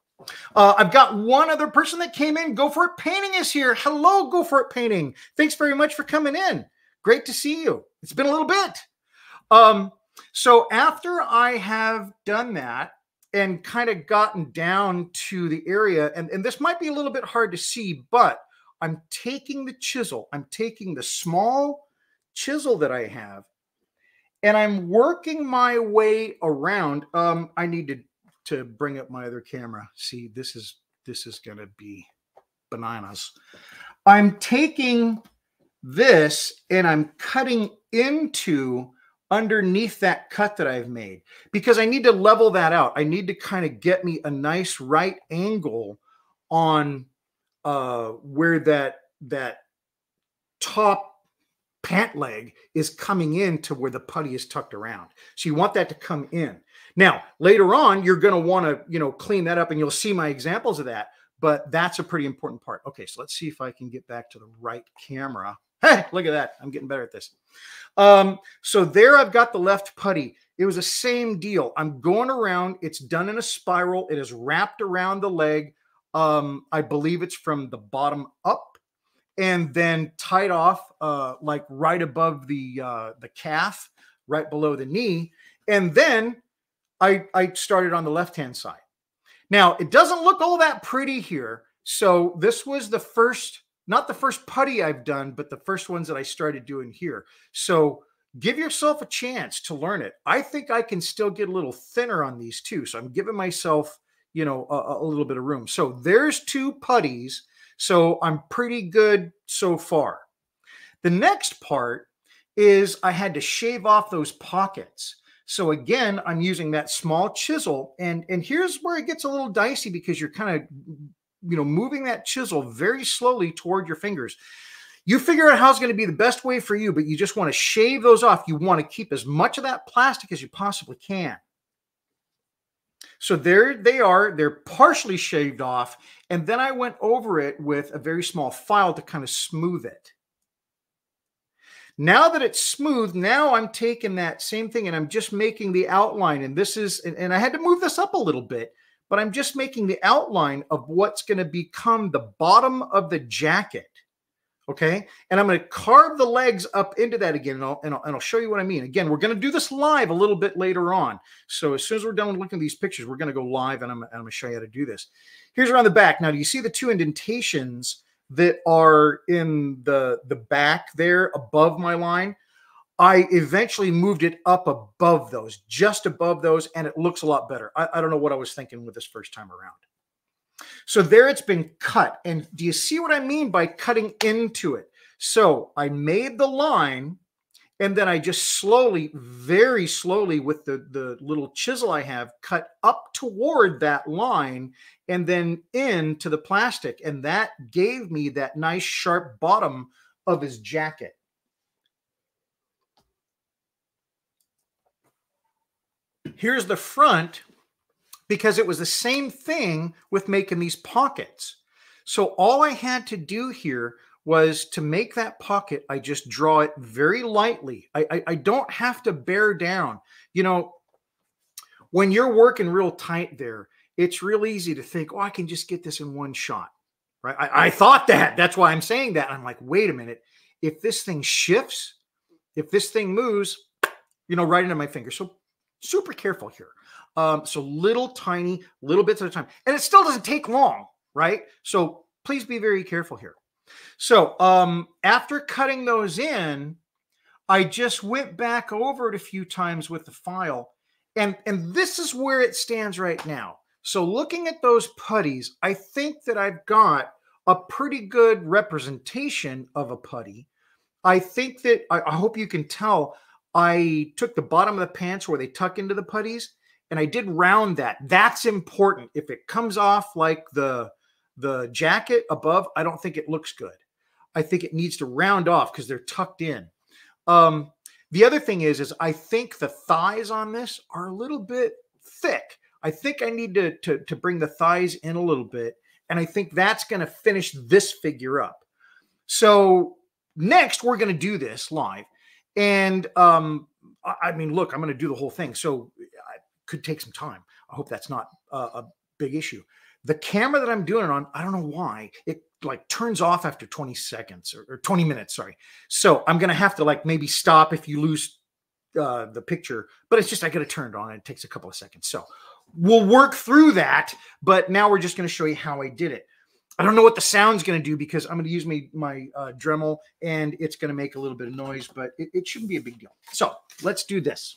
Uh, I've got one other person that came in. Go for it painting is here. Hello, go for it painting. Thanks very much for coming in. Great to see you. It's been a little bit. Um, so after I have done that and kind of gotten down to the area, and, and this might be a little bit hard to see, but I'm taking the chisel, I'm taking the small chisel that I have, and I'm working my way around. Um, I need to to bring up my other camera. See, this is this is gonna be bananas. I'm taking this and I'm cutting into underneath that cut that I've made because I need to level that out. I need to kind of get me a nice right angle on uh, where that that top pant leg is coming in to where the puttee is tucked around. So you want that to come in. Now, later on, you're going to want to, you know, clean that up and you'll see my examples of that, but that's a pretty important part. Okay, so let's see if I can get back to the right camera. Hey, look at that. I'm getting better at this. Um, so there I've got the left puttee. It was the same deal. I'm going around. It's done in a spiral. It is wrapped around the leg. Um, I believe it's from the bottom up and then tied off uh, like right above the uh, the calf, right below the knee. And then I, I started on the left hand side. Now, it doesn't look all that pretty here. So this was the first not the first puttee I've done, but the first ones that I started doing here. So give yourself a chance to learn it. I think I can still get a little thinner on these too. So I'm giving myself, you know, a, a little bit of room. So there's two puttees. So I'm pretty good so far. The next part is I had to shave off those pockets. So again, I'm using that small chisel and and here's where it gets a little dicey because you're kind of you know, moving that chisel very slowly toward your fingers. You figure out how it's going to be the best way for you, but you just want to shave those off. You want to keep as much of that plastic as you possibly can. So there they are. They're partially shaved off. And then I went over it with a very small file to kind of smooth it. Now that it's smooth, now I'm taking that same thing and I'm just making the outline. And this is, and, and I had to move this up a little bit but I'm just making the outline of what's going to become the bottom of the jacket. Okay. And I'm going to carve the legs up into that again. And I'll, and I'll, and I'll show you what I mean. Again, we're going to do this live a little bit later on. So as soon as we're done looking at these pictures, we're going to go live and I'm, and I'm going to show you how to do this. Here's around the back. Now, do you see the two indentations that are in the, the back there above my line? I eventually moved it up above those, just above those, and it looks a lot better. I, I don't know what I was thinking with this first time around. So there it's been cut. And do you see what I mean by cutting into it? So I made the line and then I just slowly, very slowly with the, the little chisel I have cut up toward that line and then into the plastic. And that gave me that nice sharp bottom of his jacket. Here's the front because it was the same thing with making these pockets. So all I had to do here was to make that pocket, I just draw it very lightly. I, I, I don't have to bear down. You know, when you're working real tight there, it's real easy to think, oh, I can just get this in one shot. Right. I, I thought that. That's why I'm saying that. I'm like, wait a minute. If this thing shifts, if this thing moves, you know, right into my finger. So super careful here. Um, so little tiny, little bits at a time. And it still doesn't take long, right? So please be very careful here. So um, after cutting those in, I just went back over it a few times with the file. And, and this is where it stands right now. So looking at those puttees, I think that I've got a pretty good representation of a puttee. I think that I, I hope you can tell I took the bottom of the pants where they tuck into the puttees and I did round that. That's important. If it comes off like the the jacket above, I don't think it looks good. I think it needs to round off because they're tucked in. Um, the other thing is, is I think the thighs on this are a little bit thick. I think I need to to, to bring the thighs in a little bit, and I think that's going to finish this figure up. So next, we're going to do this live, and um, I mean, look, I'm going to do the whole thing. So I could take some time. I hope that's not a, a big issue. The camera that I'm doing it on, I don't know why it like turns off after 20 seconds or, or 20 minutes. Sorry. So I'm going to have to like maybe stop if you lose uh, the picture, but it's just I got to turn it on. it takes a couple of seconds. So we'll work through that. But now we're just going to show you how I did it. I don't know what the sound's going to do because I'm going to use my, my uh, Dremel and it's going to make a little bit of noise, but it, it shouldn't be a big deal. So let's do this.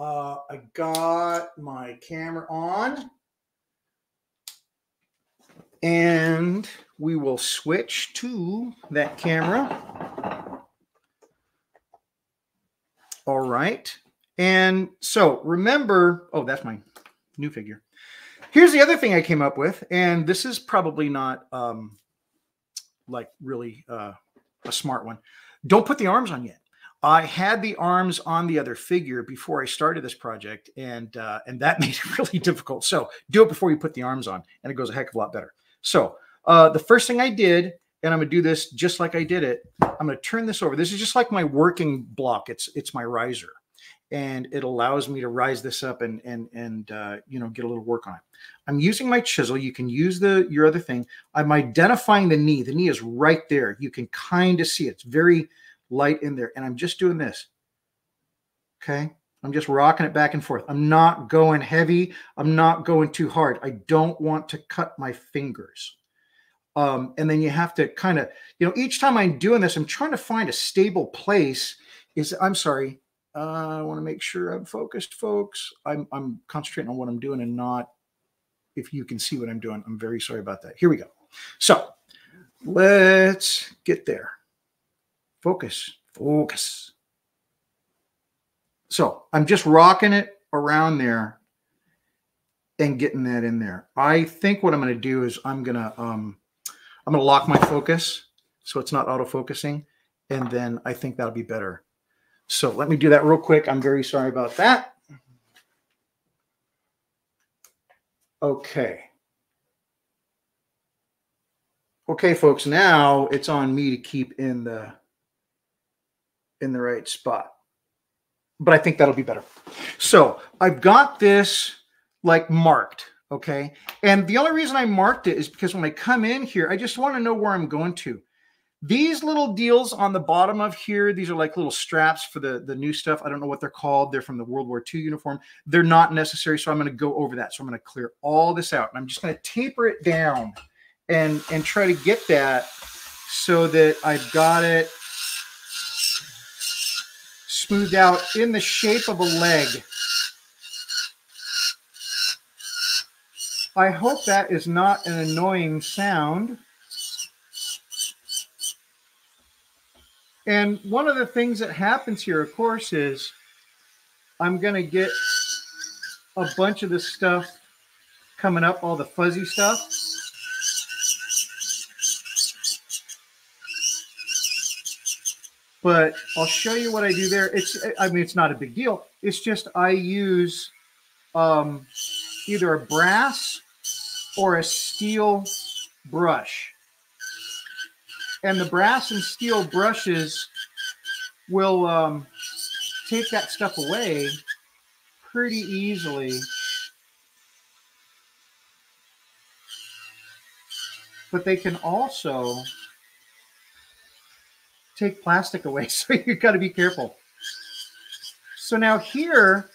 Uh, I got my camera on. And we will switch to that camera. All right. And so remember, oh, that's my new figure. Here's the other thing I came up with, and this is probably not um, like really uh, a smart one. Don't put the arms on yet. I had the arms on the other figure before I started this project, and uh, and that *laughs* made it really difficult. So do it before you put the arms on, and it goes a heck of a lot better. So uh, the first thing I did, and I'm gonna do this just like I did it. I'm gonna turn this over. This is just like my working block. It's it's my riser, and it allows me to rise this up and and and uh, you know get a little work on it. I'm using my chisel. You can use the your other thing. I'm identifying the knee. The knee is right there. You can kind of see it. It's very light in there. And I'm just doing this. Okay. I'm just rocking it back and forth. I'm not going heavy. I'm not going too hard. I don't want to cut my fingers. Um, and then you have to kind of, you know, each time I'm doing this, I'm trying to find a stable place. Is I'm sorry. Uh, I want to make sure I'm focused, folks. I'm, I'm concentrating on what I'm doing and not if you can see what I'm doing. I'm very sorry about that. Here we go. So let's get there. Focus, focus. So I'm just rocking it around there and getting that in there. I think what I'm going to do is I'm going to um, I'm going to lock my focus so it's not auto focusing, and then I think that'll be better. So let me do that real quick. I'm very sorry about that. Okay. Okay, folks, now it's on me to keep in the in the right spot. But I think that'll be better. So I've got this like marked, okay? And the only reason I marked it is because when I come in here, I just want to know where I'm going to. These little deals on the bottom of here, these are like little straps for the, the new stuff. I don't know what they're called. They're from the World War II uniform. They're not necessary, so I'm going to go over that. So I'm going to clear all this out. And I'm just going to taper it down and, and try to get that so that I've got it smoothed out in the shape of a leg. I hope that is not an annoying sound. And one of the things that happens here, of course, is I'm going to get a bunch of this stuff coming up, all the fuzzy stuff. But I'll show you what I do there. It's, I mean, it's not a big deal. It's just I use um, either a brass or a steel brush. And the brass and steel brushes will um, take that stuff away pretty easily. But they can also take plastic away. *laughs* So you've got to be careful. So now here,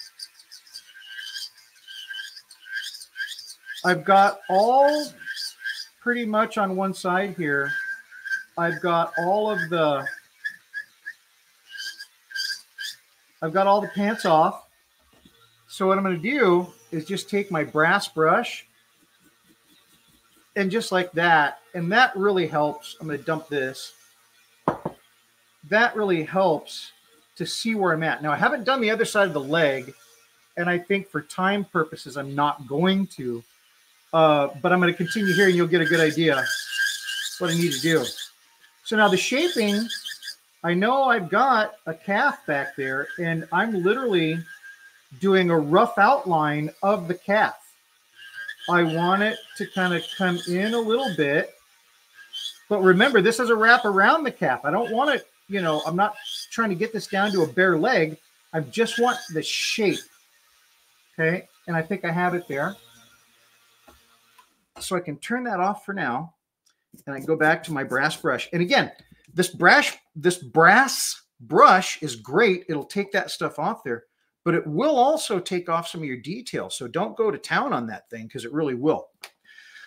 I've got all pretty much on one side here. I've got all of the I've got all the pants off. So what I'm going to do is just take my brass brush and just like that, and that really helps. I'm going to dump this. That really helps to see where I'm at. Now I haven't done the other side of the leg, and I think for time purposes, I'm not going to. Uh, but I'm going to continue here and you'll get a good idea what I need to do. So now the shaping, I know I've got a calf back there and I'm literally doing a rough outline of the calf. I want it to kind of come in a little bit. But remember, this is a wrap around the calf. I don't want it, you know, I'm not trying to get this down to a bare leg. I just want the shape. Okay. And I think I have it there. So I can turn that off for now. And I go back to my brass brush. And again, this brass, this brass brush is great. It'll take that stuff off there, but it will also take off some of your details. So don't go to town on that thing because it really will.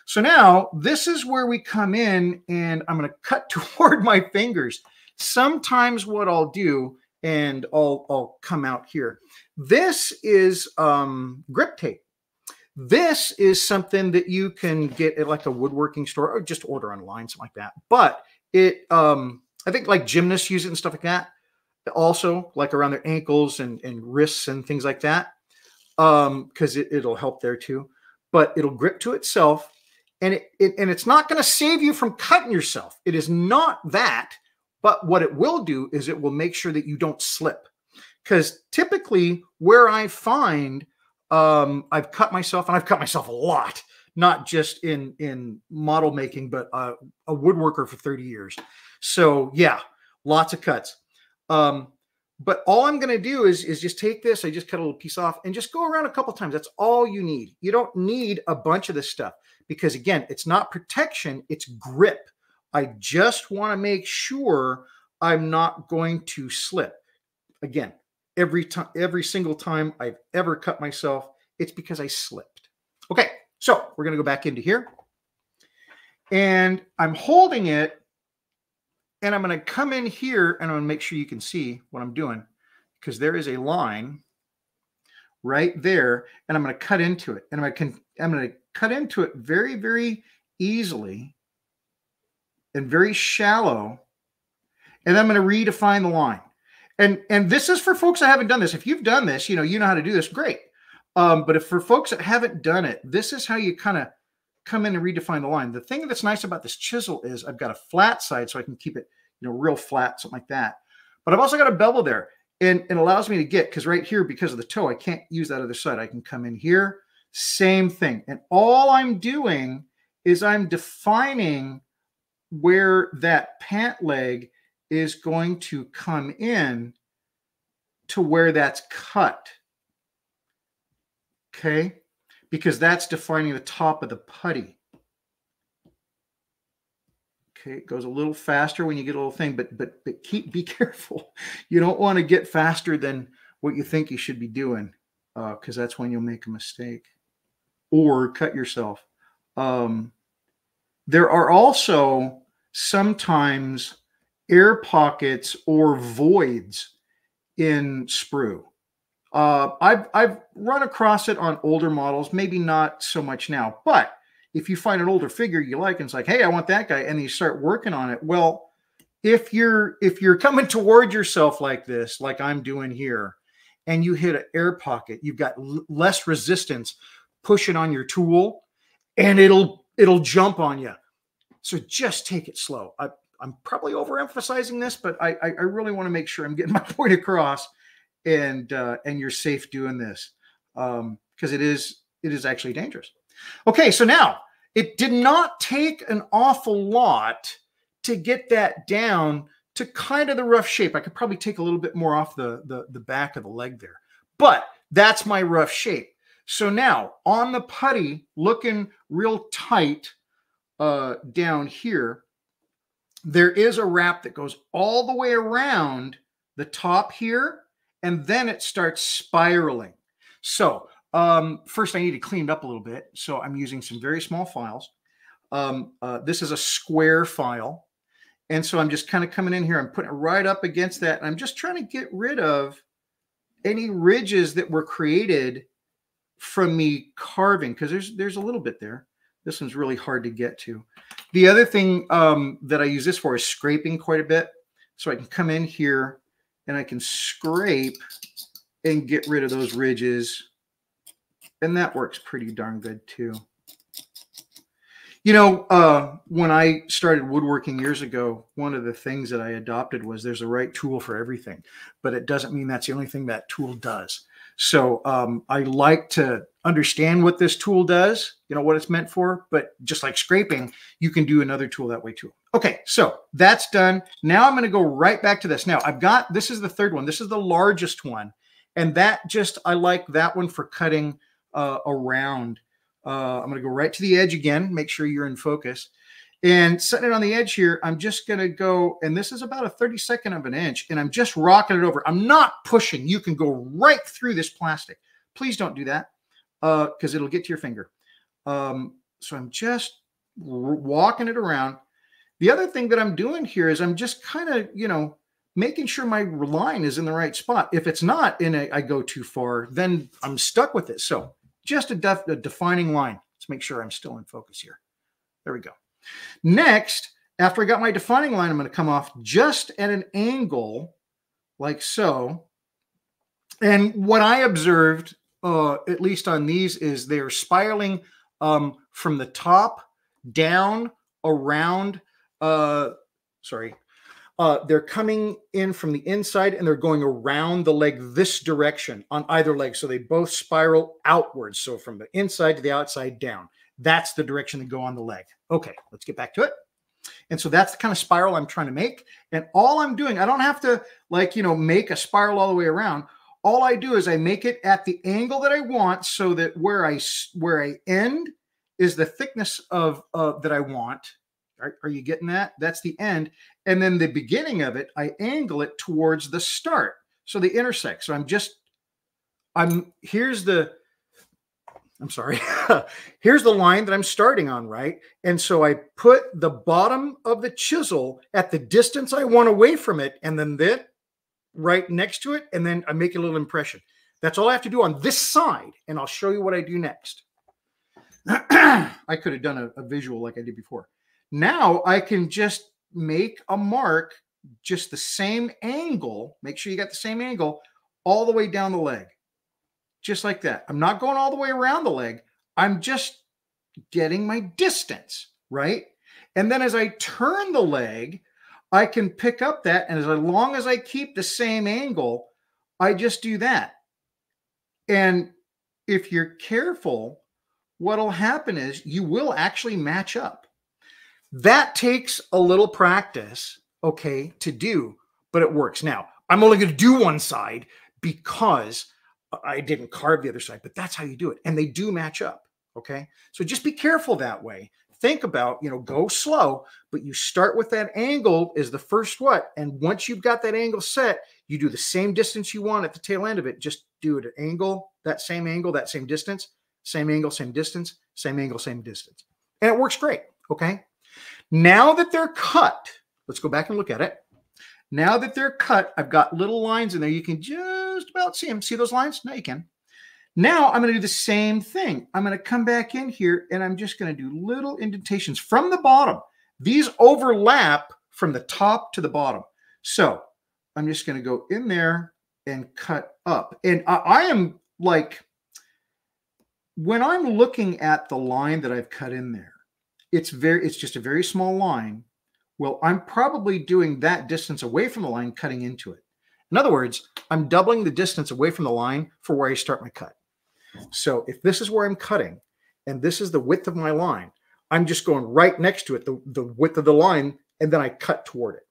So now this is where we come in and I'm going to cut *laughs* toward my fingers. Sometimes what I'll do, and I'll, I'll come out here. This is um, grip tape. This is something that you can get at like a woodworking store or just order online, something like that. But it, um, I think like gymnasts use it and stuff like that. Also, like around their ankles and, and wrists and things like that, um, because it, it'll help there too. But it'll grip to itself, and it, it and it's not going to save you from cutting yourself. It is not that, but what it will do is it will make sure that you don't slip. Because typically, where I find um, I've cut myself, and I've cut myself a lot, not just in in model making, but uh, a woodworker for 30 years. So yeah, lots of cuts. Um, but all I'm going to do is is just take this. I just cut a little piece off and just go around a couple times. That's all you need. You don't need a bunch of this stuff because again, it's not protection; it's grip. I just want to make sure I'm not going to slip. Again, every time every single time I've ever cut myself, it's because I slipped. Okay, so we're gonna go back into here. And I'm holding it, and I'm gonna come in here and I'm gonna make sure you can see what I'm doing because there is a line right there, and I'm gonna cut into it. And I'm gonna I'm gonna cut into it very, very easily and very shallow. And I'm going to redefine the line and and this is for folks that haven't done this. If you've done this you know you know how to do this great. Um, but if for folks that haven't done it this is how you kind of come in and redefine the line. The thing that's nice about this chisel is i've got a flat side so i can keep it you know real flat something like that. But i've also got a bevel there and it allows me to get because right here because of the toe i can't use that other side. I can come in here same thing. And all i'm doing is i'm defining where that pant leg is going to come in to where that's cut. Okay? Because that's defining the top of the puttee. Okay, it goes a little faster when you get a little thing, but but but keep be *laughs* careful. You don't want to get faster than what you think you should be doing, because uh, that's when you'll make a mistake or cut yourself. Um, there are also sometimes air pockets or voids in sprue. Uh, I've I've run across it on older models, maybe not so much now, but if you find an older figure you like and it's like, hey, I want that guy, and you start working on it, well, if you're if you're coming *laughs* toward yourself like this, like I'm doing here, and you hit an air pocket, you've got less resistance pushing on your tool, and it'll it'll jump on you. So just take it slow. I, I'm probably overemphasizing this, but I, I, really want to make sure I'm getting *laughs* my point across, and uh, and you're safe doing this because um, it is it is actually dangerous. Okay, so now it did not take an awful lot to get that down to kind of the rough shape. I could probably take a little bit more off the, the, the back of the leg there, but that's my rough shape. So now on the puttee, looking real tight uh, down here, there is a wrap that goes all the way around the top here, and then it starts spiraling. So um, first, I need to clean it up a little bit. So I'm using some very small files. Um, uh, this is a square file. And so I'm just kind of coming in here. I'm putting it right up against that. And I'm just trying to get rid of any ridges that were created from me carving because there's there's a little bit there. This one's really hard to get to. The other thing um, that I use this for is scraping quite a bit. So I can come in here and I can scrape and get rid of those ridges and that works pretty darn good too. You know, uh, when I started woodworking years ago, one of the things that I adopted was there's a right tool for everything, but it doesn't mean that's the only thing that tool does. So um, I like to understand what this tool does, you know, what it's meant for, but just like scraping, you can do another tool that way too. Okay, so that's done. Now I'm going to go right back to this. Now I've got, this is the third one. This is the largest one. And that just, I like that one for cutting uh, around. Uh, I'm going to go right to the edge again, make sure you're in focus. And setting it on the edge here, I'm just going to go, and this is about a 32nd of an inch, and I'm just rocking it over. I'm not pushing. You can go right through this plastic. Please don't do that because uh, it'll get to your finger. Um, so I'm just walking it around. The other thing that I'm doing here is I'm just kind of, you know, making sure my line is in the right spot. If it's not and I go too far, then I'm stuck with it. So just a, def, a defining line. Let's make sure I'm still in focus here. There we go. Next, after I got my defining line, I'm going to come off just at an angle like so. And what I observed, uh, at least on these, is they're spiraling um, from the top down around, uh, sorry, uh, they're coming in from the inside and they're going around the leg this direction on either leg. So they both spiral outwards. So from the inside to the outside down. That's the direction to go on the leg. Okay, let's get back to it. And so that's the kind of spiral I'm trying to make. And all I'm doing, I don't have to like, you know, make a spiral all the way around. All I do is I make it at the angle that I want so that where I where I end is the thickness of uh, that I want are, are, you getting that? That's the end. And then the beginning of it, I angle it towards the start. So they intersect. So I'm just, I'm, here's the, I'm sorry. *laughs* here's the line that I'm starting on, right? And so I put the bottom of the chisel at the distance I want away from it, and then that right next to it, and then I make a little impression. That's all I have to do on this side, and I'll show you what I do next. *clears throat* I could have done a, a visual like I did before. Now I can just make a mark just the same angle. Make sure you got the same angle all the way down the leg. Just like that. I'm not going all the way around the leg. I'm just getting my distance, right? And then as I turn the leg, I can pick up that. And as long as I keep the same angle, I just do that. And if you're careful, what'll happen is you will actually match up. That takes a little practice, okay, to do, but it works. Now, I'm only going to do one side because I didn't carve the other side, but that's how you do it. And they do match up. Okay. So just be careful that way. think about, you know, go slow, but you start with that angle is the first what. And once you've got that angle set, you do the same distance you want at the tail end of it. Just do it at angle, that same angle, that same distance, same angle, same distance, same angle, same distance. And it works great. Okay. Now that they're cut, let's go back and look at it. Now that they're cut, I've got little lines in there. You can just about see them. See those lines? Now you can. Now I'm going to do the same thing. I'm going to come back in here and I'm just going to do little indentations from the bottom. These overlap from the top to the bottom. So I'm just going to go in there and cut up. And I, I am like, when I'm looking at the line that I've cut in there, it's very, it's just a very small line. Well, I'm probably doing that distance away from the line, cutting into it. In other words, I'm doubling the distance away from the line for where I start my cut. So if this is where I'm cutting and this is the width of my line, I'm just going right next to it, the, the width of the line, and then I cut toward it.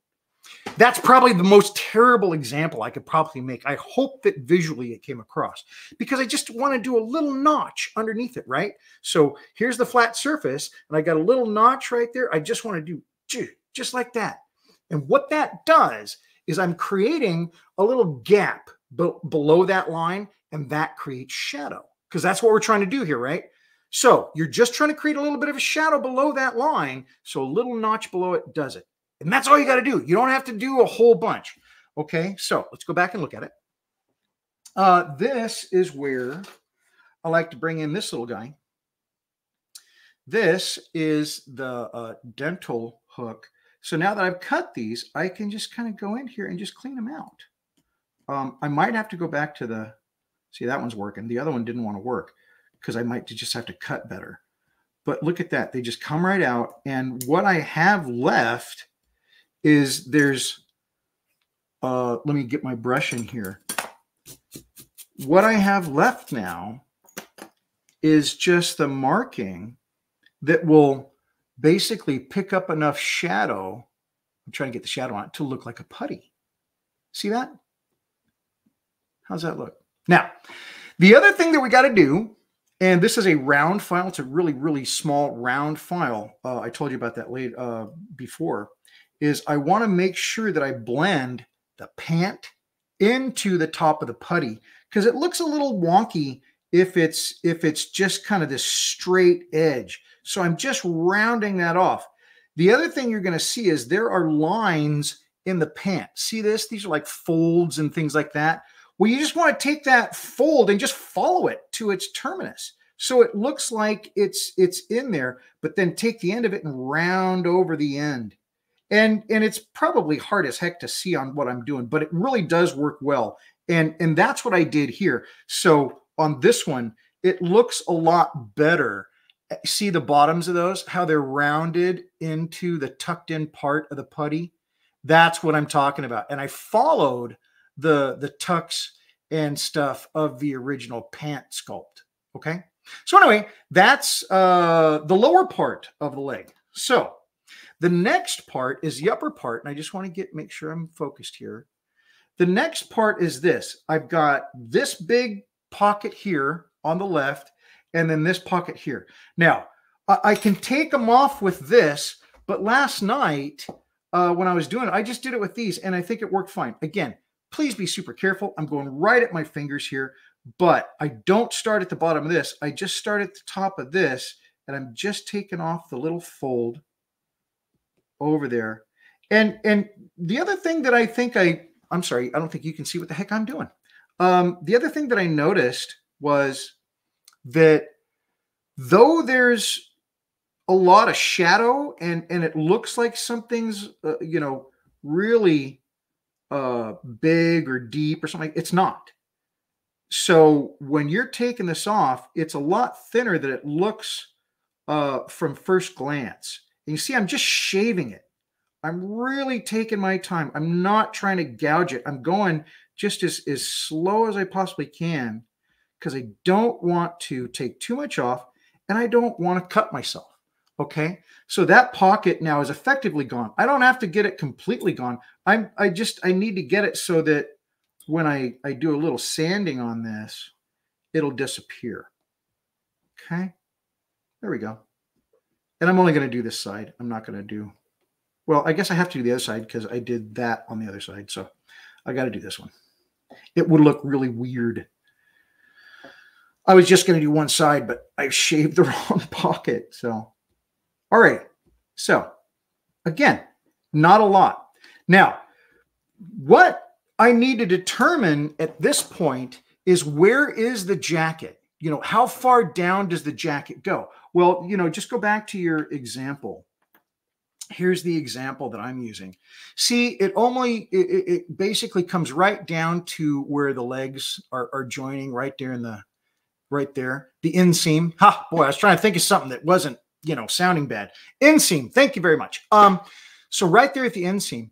That's probably the most terrible example I could probably make. I hope that visually it came across because I just want to do a little notch underneath it, right? So here's the flat surface, and I got a little notch right there. I just want to do just like that. And what that does is I'm creating a little gap be below that line, and that creates shadow because that's what we're trying to do here, right? So you're just trying to create a little bit of a shadow below that line. So a little notch below it does it. And that's all you got to do. You don't have to do a whole bunch. Okay, so let's go back and look at it. Uh, this is where I like to bring in this little guy. This is the uh, dental hook. So now that I've cut these, I can just kind of go in here and just clean them out. Um, I might have to go back to the, see that one's working. The other one didn't want to work because I might just have to cut better. But look at that. They just come right out. And what I have left is there's, uh, let me get my brush in here. What I have left now is just the marking that will basically pick up enough shadow. I'm trying to get the shadow on it to look like a puttee. See that? How's that look? Now, the other thing that we got to do, and this is a round file. It's a really, really small round file. Uh, I told you about that late uh, before is I want to make sure that I blend the pant into the top of the puttee because it looks a little wonky if it's if it's just kind of this straight edge. So I'm just rounding that off. The other thing you're going to see is there are lines in the pant. See this? These are like folds and things like that. Well, you just want to take that fold and just follow it to its terminus. So it looks like it's it's in there, but then take the end of it and round over the end and and it's probably hard as heck to see on what i'm doing but it really does work well and and that's what i did here so on this one it looks a lot better. Eh, see the bottoms of those? How they're rounded into the tucked in part of the puttee? That's what i'm talking about. And i followed the the tucks and stuff of the original pant sculpt okay? So anyway that's uh the lower part of the leg. So the next part is the upper part, and I just want to get make sure I'm focused here. The next part is this. I've got this big pocket here on the left, and then this pocket here. Now, I can take them off with this, but last night uh, when I was doing it, I just did it with these, and I think it worked fine. Again, please be super careful. I'm going right at my fingers here, but I don't start at the bottom of this. I just start at the top of this, and I'm just taking off the little fold over there. And and the other thing that I think I I'm sorry, I don't think you can see what the heck I'm doing. Um, the other thing that I noticed was that though there's a lot of shadow and and it looks like something's uh, you know really uh big or deep or something it's not so when you're taking this off it's a lot thinner than it looks uh from first glance and you see, I'm just shaving it. I'm really taking my time. I'm not trying to gouge it. I'm going just as, as slow as I possibly can because I don't want to take too much off and I don't want to cut myself. Okay. So that pocket now is effectively gone. I don't have to get it completely gone. I'm, I just, I need to get it so that when I, I do a little sanding on this, it'll disappear. Okay. There we go. And I'm only going to do this side. I'm not going to do, well, I guess I have to do the other side because I did that on the other side. So I got to do this one. It would look really weird. I was just going to do one side, but I shaved the *laughs* wrong pocket. So, all right. So, again, not a lot. Now, what I need to determine at this point is where is the jacket? You know, how far down does the jacket go? Well, you know, just go back to your example. Here's the example that I'm using. See, it only, it, it basically comes right down to where the legs are, are joining right there in the, right there, the inseam. Ha, boy, I was trying to think of something that wasn't, you know, sounding bad. Inseam. Thank you very much. Um, so right there at the inseam.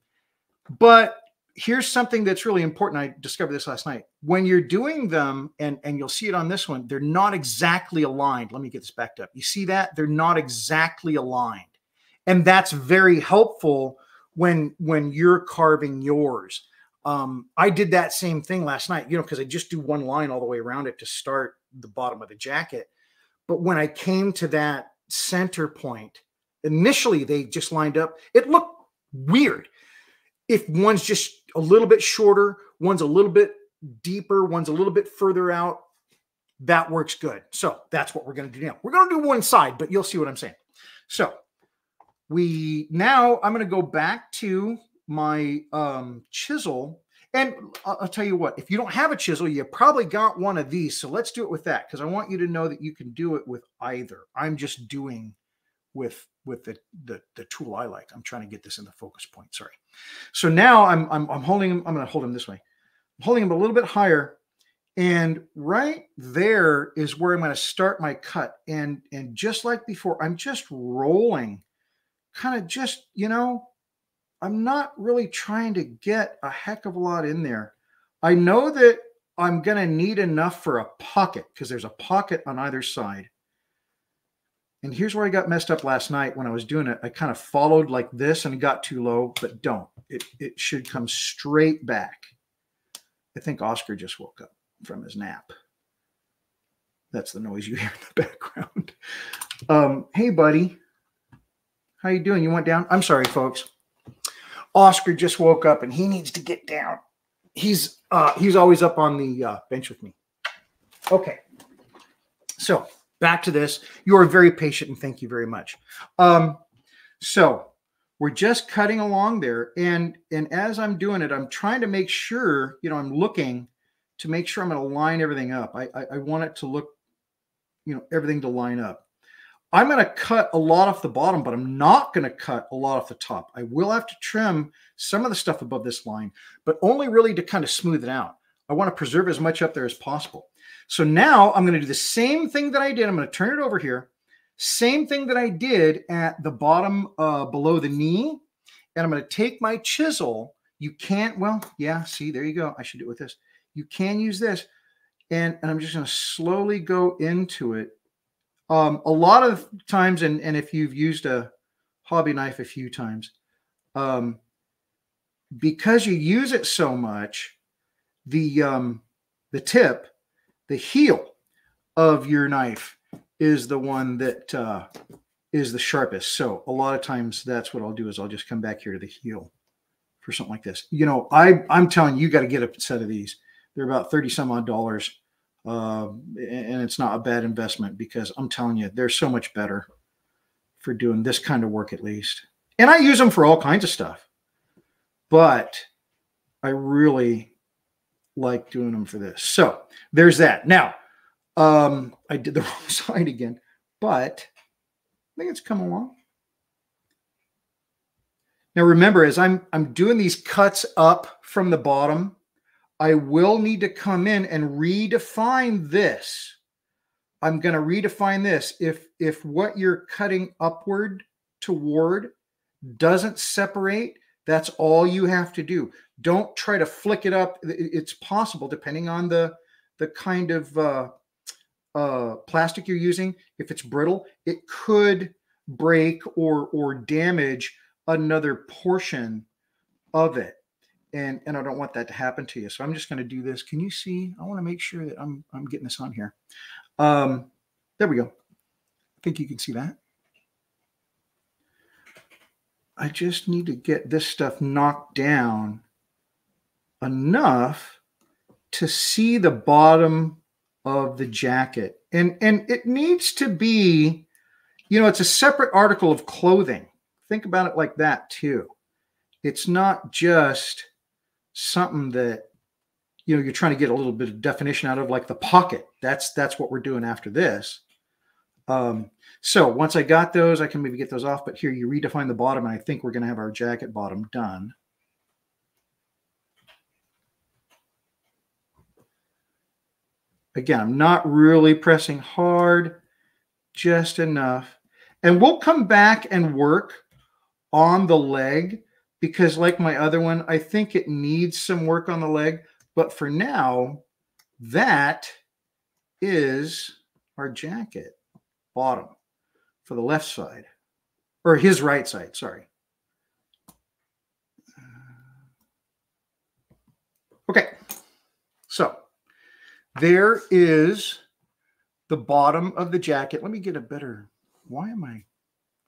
But here's something that's really important. I discovered this last night. When you're doing them, and, and you'll see it on this one, they're not exactly aligned. Let me get this backed up. You see that? They're not exactly aligned. And that's very helpful when when you're carving yours. Um, I did that same thing last night, you know, because I just do one line all the way around it to start the bottom of the jacket. But when I came to that center point, initially they just lined up. It looked weird. If one's just a little bit shorter, one's a little bit deeper, one's a little bit further out, that works good. So that's what we're going to do now. We're going to do one side, but you'll see what I'm saying. So we now I'm going to go back to my um, chisel. And I'll, tell you what, if you don't have a chisel, you probably got one of these. So let's do it with that because I want you to know that you can do it with either. I'm just doing with with the, the the tool I like. I'm trying to get this in the focus point. Sorry. So now I'm I'm, I'm holding him. I'm going to hold him this way. I'm holding him a little bit higher, and right there is where I'm going to start my cut. And and just like before, I'm just rolling, kind of just you know, I'm not really trying to get a heck of a lot in there. I know that I'm going to need enough for a pocket because there's a pocket on either side. And here's where I got messed up last night when I was doing it. I kind of followed like this and got too low, but don't. It, it should come straight back. I think Oscar just woke up from his nap. That's the noise you hear in the *laughs* background. Um, hey, buddy. How you doing? You went down? I'm sorry, folks. Oscar just woke up and he needs to get down. He's uh, he's always up on the uh, bench with me. Okay. So back to this. You are very patient and thank you very much. Um, so we're just cutting along there. And, and as I'm doing it, I'm trying to make sure, you know, I'm looking to make sure I'm going to line everything up. I, I, I want it to look, you know, everything to line up. I'm going to cut a lot off the bottom, but I'm not going to cut a lot off the top. I will have to trim some of the stuff above this line, but only really to kind of smooth it out. I want to preserve as much up there as possible. So now I'm going to do the same thing that I did. I'm going to turn it over here. Same thing that I did at the bottom uh, below the knee. And I'm going to take my chisel. You can't, well, yeah, see, there you go. I should do it with this. You can use this. And, and I'm just going to slowly go into it. Um, a lot of times, and, and if you've used a hobby knife a few times, um, because you use it so much, the um, the tip the heel of your knife is the one that uh, is the sharpest. So a lot of times that's what I'll do is I'll just come back here to the heel for something like this. You know, I I'm telling you, you got to get a set of these. They're about 30 some odd dollars. Uh, and it's not a bad investment because I'm telling you, they're so much better for doing this kind of work at least. And I use them for all kinds of stuff. But I really like doing them for this. So there's that. Now, um, I did the *laughs* wrong side again, but I think it's come along. Now remember, as I'm I'm doing these cuts up from the bottom, I will need to come in and redefine this. I'm going to redefine this. If if what you're cutting upward toward doesn't separate, that's all you have to do. Don't try to flick it up. It's possible, depending on the the kind of uh, uh, plastic you're using. If it's brittle, it could break or or damage another portion of it. And and I don't want that to happen to you. So I'm just going to do this. Can you see? I want to make sure that I'm I'm getting this on here. Um, there we go. I think you can see that. I just need to get this stuff knocked down enough to see the bottom of the jacket. And and it needs to be, you know, it's a separate article of clothing. Think about it like that too. It's not just something that you know you're trying to get a little bit of definition out of like the pocket. That's that's what we're doing after this. Um, so once I got those, I can maybe get those off. But here you redefine the bottom, and I think we're going to have our jacket bottom done. Again, I'm not really pressing hard, just enough. And we'll come back and work on the leg because like my other one, I think it needs some work on the leg. But for now, that is our jacket bottom for the left side or his right side, sorry. Okay, so there is the bottom of the jacket. Let me get a better. Why am I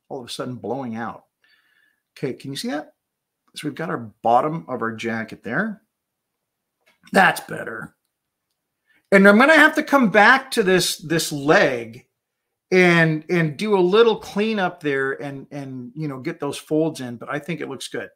all of a sudden blowing out? Okay, can you see that? So we've got our bottom of our jacket there. That's better. And I'm going to have to come back to this this leg and and do a little cleanup there and and you know get those folds in, but I think it looks good.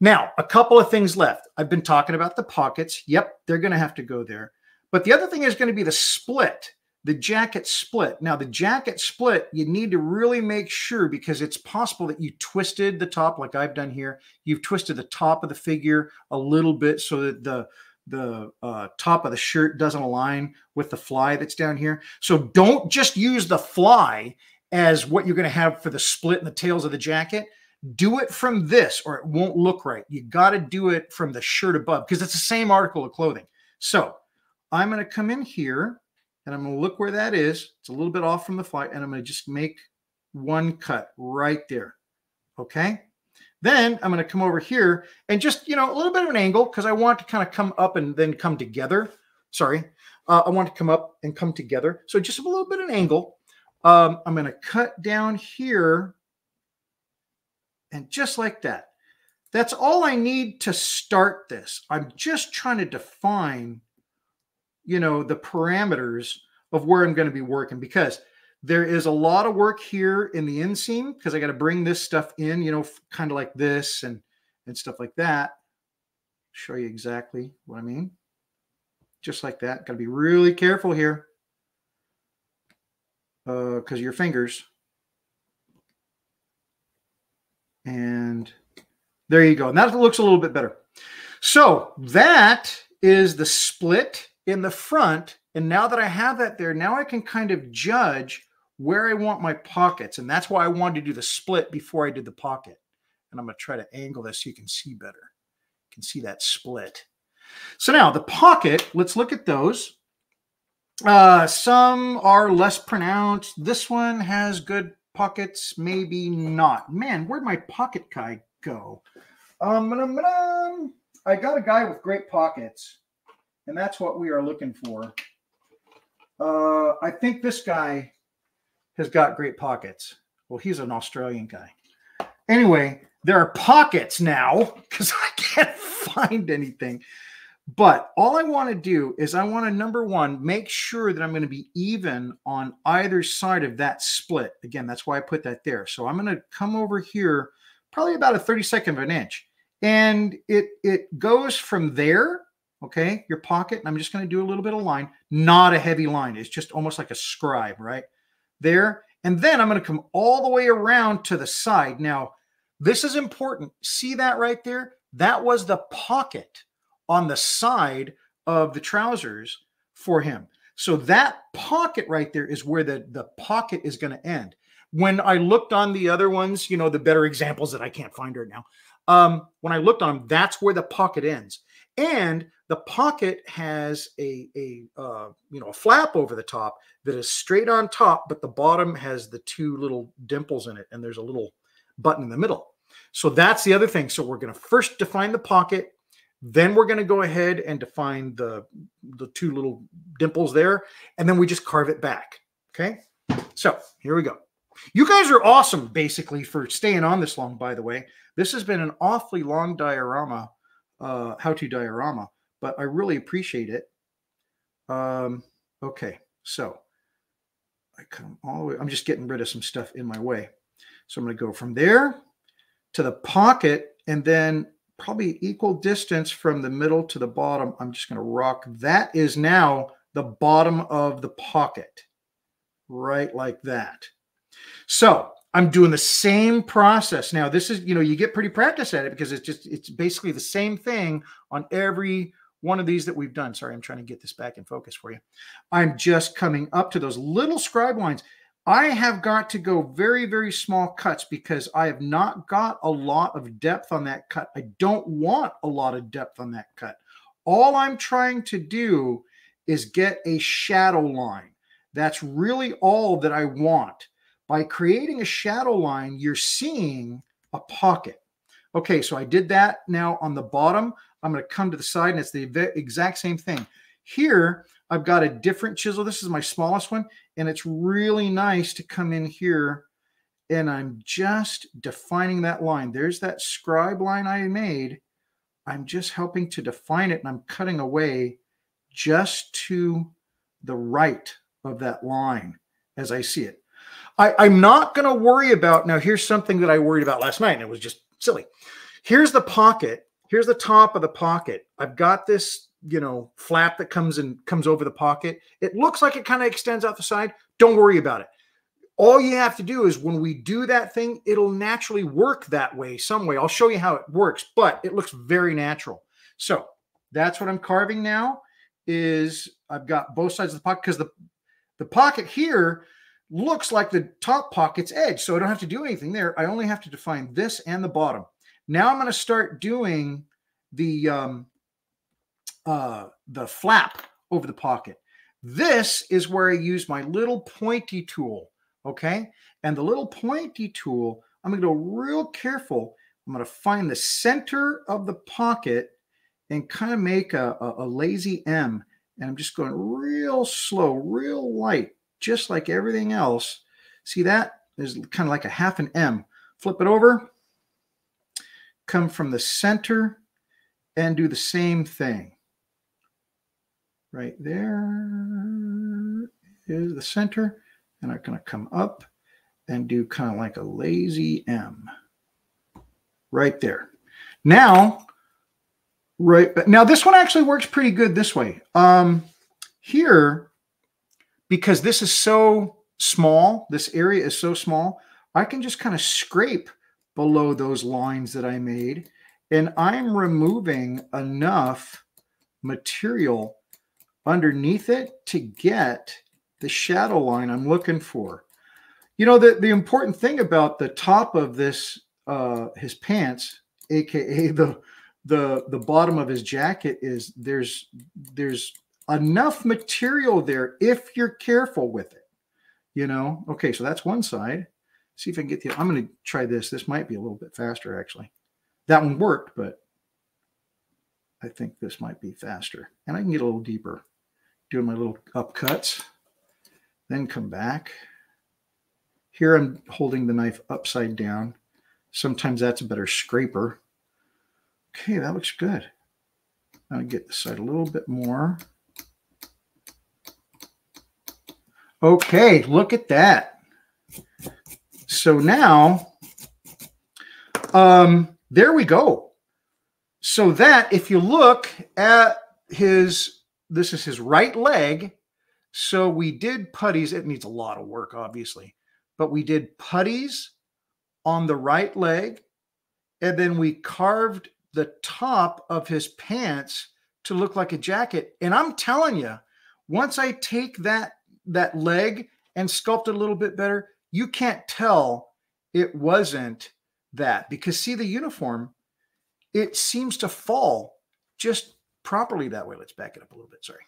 Now, a couple of things left. I've been talking about the pockets. Yep, they're going to have to go there. But the other thing is going to be the split, the jacket split. Now, the jacket split, you need to really make sure because it's possible that you twisted the top like I've done here. You've twisted the top of the figure a little bit so that the the uh, top of the shirt doesn't align with the fly that's down here. So don't just use the fly as what you're going to have for the split in the tails of the jacket. Do it from this or it won't look right. You got to do it from the shirt above because it's the same article of clothing. So I'm going to come in here and I'm going to look where that is. It's a little bit off from the fly, and I'm going to just make one cut right there. Okay. Then I'm going to come over here and just, you know, a little bit of an angle because I want to kind of come up and then come together. Sorry. Uh, I want to come up and come together. So just a little bit of an angle. Um, I'm going to cut down here and just like that. That's all I need to start this. I'm just trying to define you know, the parameters of where I'm going to be working because there is a lot of work here in the inseam because I got to bring this stuff in, you know, kind of like this and and stuff like that. Show you exactly what I mean. Just like that. Got to be really careful here because uh, your fingers. And there you go. And that looks a little bit better. So that is the split in the front. And now that I have that there, now I can kind of judge where I want my pockets. And that's why I wanted to do the split before I did the pocket. And I'm going to try to angle this so you can see better. You can see that split. So now the pocket, let's look at those. Uh, some are less pronounced. This one has good pockets, maybe not. Man, where'd my pocket guy go? Um, I got a guy with great pockets and that's what we are looking for. Uh, I think this guy has got great pockets. Well, he's an Australian guy. Anyway, there are pockets now *laughs* because I can't find anything. But all I want to do is I want to number one make sure that I'm going to be even on either side of that split. Again, that's why I put that there. So I'm going to come over here, probably about a 32nd of an inch, and it it goes from there okay, your pocket, and I'm just going to do a little bit of line, not a heavy line. It's just almost like a scribe, right? There. And then I'm going to come all the way around to the side. Now, this is important. See that right there? That was the pocket on the side of the trousers for him. So that pocket right there is where the, the pocket is going to end. When I looked on the other ones, you know, the better examples that I can't find right now, um, when I looked on them, that's where the pocket ends. And the pocket has a, a uh, you know a flap over the top that is straight on top, but the bottom has the two little dimples in it, and there's a little button in the middle. So that's the other thing. So we're going to first define the pocket, then we're going to go ahead and define the the two little dimples there, and then we just carve it back. Okay. So here we go. You guys are awesome, basically, for staying on this long, by the way. This has been an awfully long diorama, uh, how-to diorama, but I really appreciate it. Um, okay, so I come all the way. I'm just getting rid of some stuff in my way. So I'm going to go from there to the pocket and then probably equal distance from the middle to the bottom. I'm just going to rock. That is now the bottom of the pocket, right like that. So I'm doing the same process. Now, this is, you know, you get pretty practice at it because it's just, it's basically the same thing on every one of these that we've done. Sorry, I'm trying to get this back in focus for you. I'm just coming up to those little scribe lines. I have got to go very, very small cuts because I have not got a lot of depth on that cut. I don't want a lot of depth on that cut. All I'm trying to do is get a shadow line. That's really all that I want. By creating a shadow line, you're seeing a pocket. Okay, so I did that. Now on the bottom, I'm going to come to the side and it's the exact same thing. Here, I've got a different chisel. This is my smallest one, and it's really nice to come in here and I'm just defining that line. There's that scribe line I made. I'm just helping to define it and I'm cutting away just to the right of that line as I see it. I, I'm not going to worry about now. Here's something that I worried about last night, and it was just silly. Here's the pocket. Here's the top of the pocket. I've got this you know flap that comes and comes over the pocket it looks like it kind of extends out the side don't worry about it all you have to do is when we do that thing it'll naturally work that way some way i'll show you how it works but it looks very natural so that's what i'm carving now is i've got both sides of the pocket because the the pocket here looks like the top pocket's edge so i don't have to do anything there i only have to define this and the bottom now i'm going to start doing the um uh, the flap over the pocket. This is where I use my little pointy tool. Okay. And the little pointy tool, I'm going to go real careful. I'm going to find the center of the pocket and kind of make a, a, a lazy M. And I'm just going real slow, real light, just like everything else. See that? There's kind of like a half an M. Flip it over, come from the center, and do the same thing right there is the center. And I'm going to come up and do kind of like a lazy M right there. Now, right now this one actually works pretty good this way. Um, here, because this is so small, this area is so small, I can just kind of scrape below those lines that I made. And I'm removing enough material underneath it to get the shadow line I'm looking for. You know, the, the important thing about the top of this, uh, his pants, AKA the, the, the bottom of his jacket is there's, there's enough material there if you're careful with it, you know? Okay. So that's one side. See if I can get the, I'm going to try this. This might be a little bit faster actually. That one worked, but I think this might be faster and I can get a little deeper doing my little upcuts, then come back. Here I'm holding the knife upside down. Sometimes that's a better scraper. Okay, that looks good. I'll get the side a little bit more. Okay, look at that. So now, um, there we go. So that, if you look at his this is his right leg. So we did puttees. It needs a lot of work, obviously, but we did puttees on the right leg. And then we carved the top of his pants to look like a jacket. And I'm telling you, once I take that that leg and sculpt it a little bit better, you can't tell it wasn't that because see the uniform, it seems to fall just properly that way. Let's back it up a little bit. Sorry.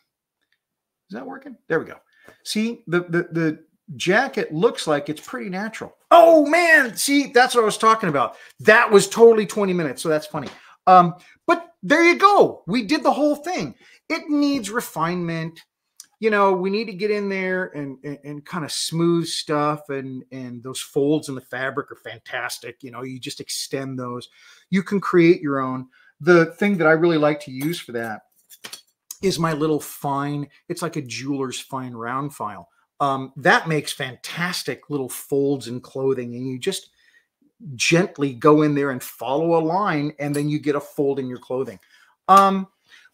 Is that working? There we go. See, the, the, the jacket looks like it's pretty natural. Oh man, see, that's what I was talking about. That was totally 20 minutes. So that's funny. Um, but there you go. We did the whole thing. It needs refinement. You know, we need to get in there and, and, and kind of smooth stuff. And, and those folds in the fabric are fantastic. You know, you just extend those. You can create your own. The thing that I really like to use for that is my little fine, it's like a jeweler's fine round file. Um, that makes fantastic little folds in clothing. And you just gently go in there and follow a line, and then you get a fold in your clothing. Um,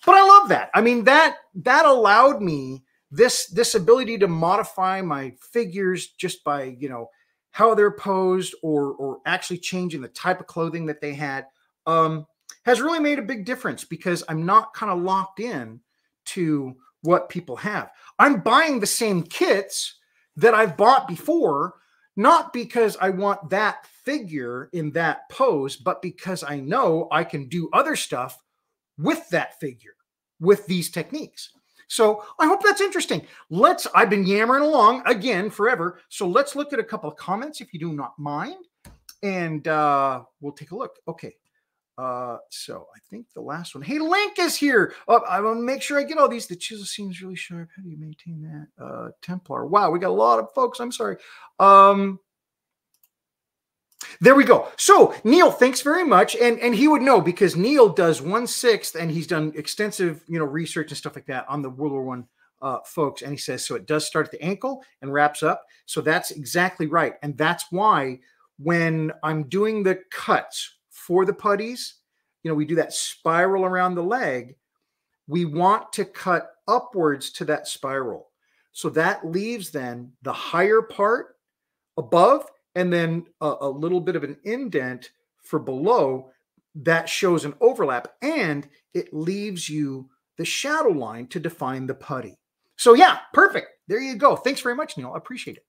but I love that. I mean, that that allowed me this this ability to modify my figures just by you know how they're posed or or actually changing the type of clothing that they had um, has really made a big difference because I'm not kind of locked in to what people have. I'm buying the same kits that I've bought before, not because I want that figure in that pose, but because I know I can do other stuff with that figure with these techniques. So I hope that's interesting. Let's, I've been yammering along again forever. So let's look at a couple of comments if you do not mind. And uh, we'll take a look. Okay. Uh, so I think the last one. Hey, Link is here. Uh, I want to make sure I get all these. The chisel seems really sharp. How do you maintain that? Uh, Templar. Wow, we got a lot of folks. I'm sorry. Um, there we go. So Neil, thanks very much. And and he would know because Neil does one sixth and he's done extensive, you know, research and stuff like that on the World War One uh, folks. And he says so it does start at the ankle and wraps up. So that's exactly right. And that's why when I'm doing the cuts for the puttees, you know, we do that spiral around the leg. We want to cut upwards to that spiral. So that leaves then the higher part above and then a, a little bit of an indent for below that shows an overlap and it leaves you the shadow line to define the puttee. So yeah, perfect. There you go. Thanks very much, Neil. I appreciate it.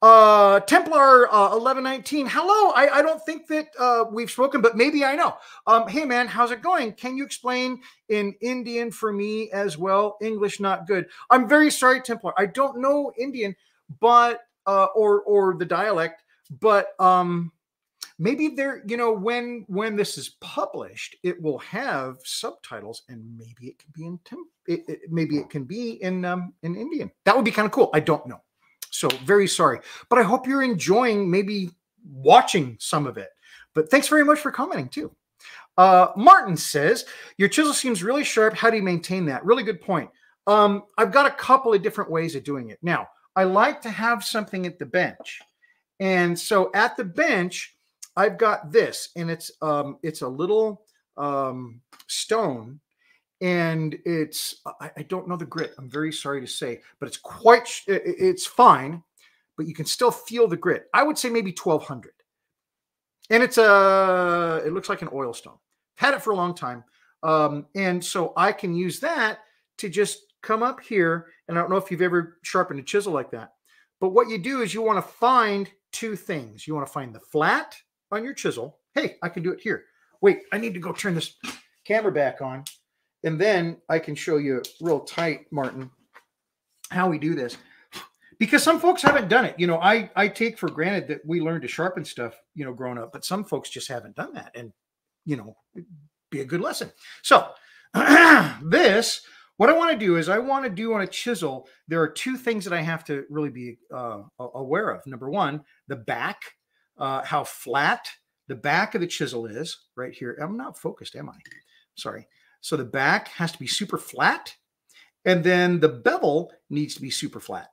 Uh, Templar uh, 1119. Hello. I, I don't think that uh, we've spoken, but maybe I know. Um, hey, man, how's it going? Can you explain in Indian for me as well? English not good. I'm very sorry, Templar. I don't know Indian, but uh, or or the dialect, but um maybe there you know when when this is published it will have subtitles and maybe it can be in it, it, maybe it can be in um in indian. That would be kind of cool. I don't know. So very sorry. But i hope you're enjoying maybe watching some of it. But thanks very much for commenting too. Uh martin says your chisel seems really sharp. How do you maintain that? Really good point. Um i've got a couple of different ways of doing it. Now i like to have something at the bench and so at the bench, I've got this, and it's um, it's a little um, stone, and it's I, I, don't know the grit. I'm very sorry to say, but it's quite it's fine, but you can still feel the grit. I would say maybe 1200, and it's a it looks like an oil stone. Had it for a long time, um, and so I can use that to just come up here. And I don't know if you've ever sharpened a chisel like that, but what you do is you want to find two things. You want to find the flat on your chisel. Hey, I can do it here. Wait, I need to go turn this camera back on. And then I can show you real tight, Martin, how we do this. Because some folks haven't done it. You know, I, I take for granted that we learned to sharpen stuff, you know, growing up, but some folks just haven't done that. And, you know, be a good lesson. So *clears throat* this what I want to do is I want to do on a chisel. There are two things that I have to really be uh, aware of. Number one, the back, uh, how flat the back of the chisel is right here. I'm not focused, am I? Sorry. So the back has to be super flat, and then the bevel needs to be super flat.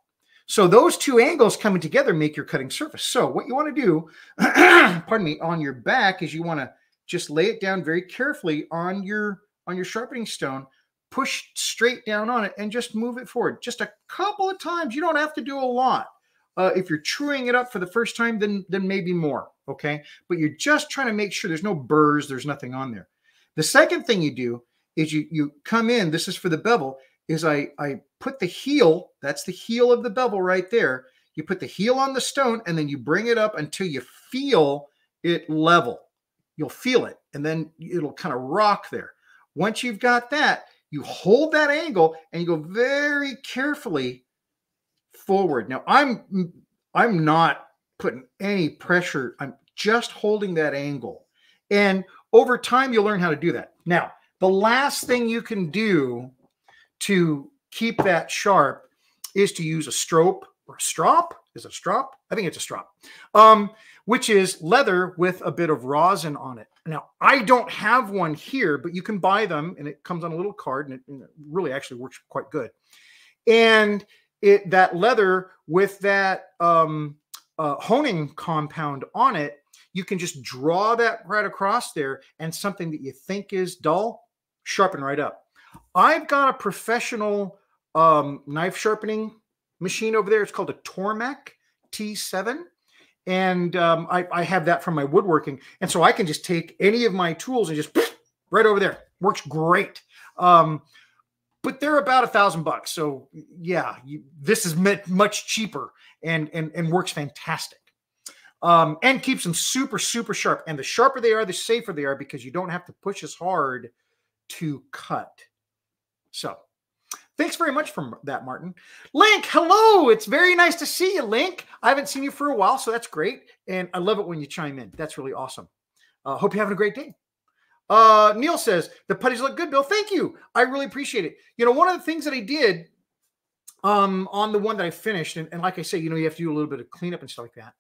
So those two angles coming together make your cutting surface. So what you want to do, *clears throat* pardon me, on your back is you want to just lay it down very carefully on your on your sharpening stone push straight down on it and just move it forward just a couple of times. You don't have to do a lot. Uh, if you're truing it up for the first time, then then maybe more. Okay, but you're just trying to make sure there's no burrs, there's nothing on there. The second thing you do is you you come in. This is for the bevel. Is I I put the heel. That's the heel of the bevel right there. You put the heel on the stone and then you bring it up until you feel it level. You'll feel it, and then it'll kind of rock there. Once you've got that, you hold that angle and you go very carefully forward. Now I'm I'm not putting any pressure. I'm just holding that angle. And over time you'll learn how to do that. Now, the last thing you can do to keep that sharp is to use a strobe or a strop. Is it a strop? I think it's a strop, um, which is leather with a bit of rosin on it. Now, I don't have one here, but you can buy them and it comes on a little card and it, and it really actually works quite good. And it that leather with that um, uh, honing compound on it, you can just draw that right across there and something that you think is dull, sharpen right up. I've got a professional um, knife sharpening machine over there. It's called a Tormek T7. And um, I, I, have that from my woodworking. And so I can just take any of my tools and just right over there. Works great. Um, but they're about a thousand bucks. So yeah, you, this is much cheaper and, and, and works fantastic. Um, and keeps them super, super sharp. And the sharper they are, the safer they are because you don't have to push as hard to cut. So Thanks very much for that, Martin. Link, hello. It's very nice to see you, Link. I haven't seen you for a while, so that's great. And I love it when you chime in. That's really awesome. Uh, hope you're having a great day. Uh, Neil says, the puttees look good, Bill. Thank you. I really appreciate it. You know, one of the things that I did um, on the one that I finished, and, and like I say, you know, you have to do a little bit of cleanup and stuff like that.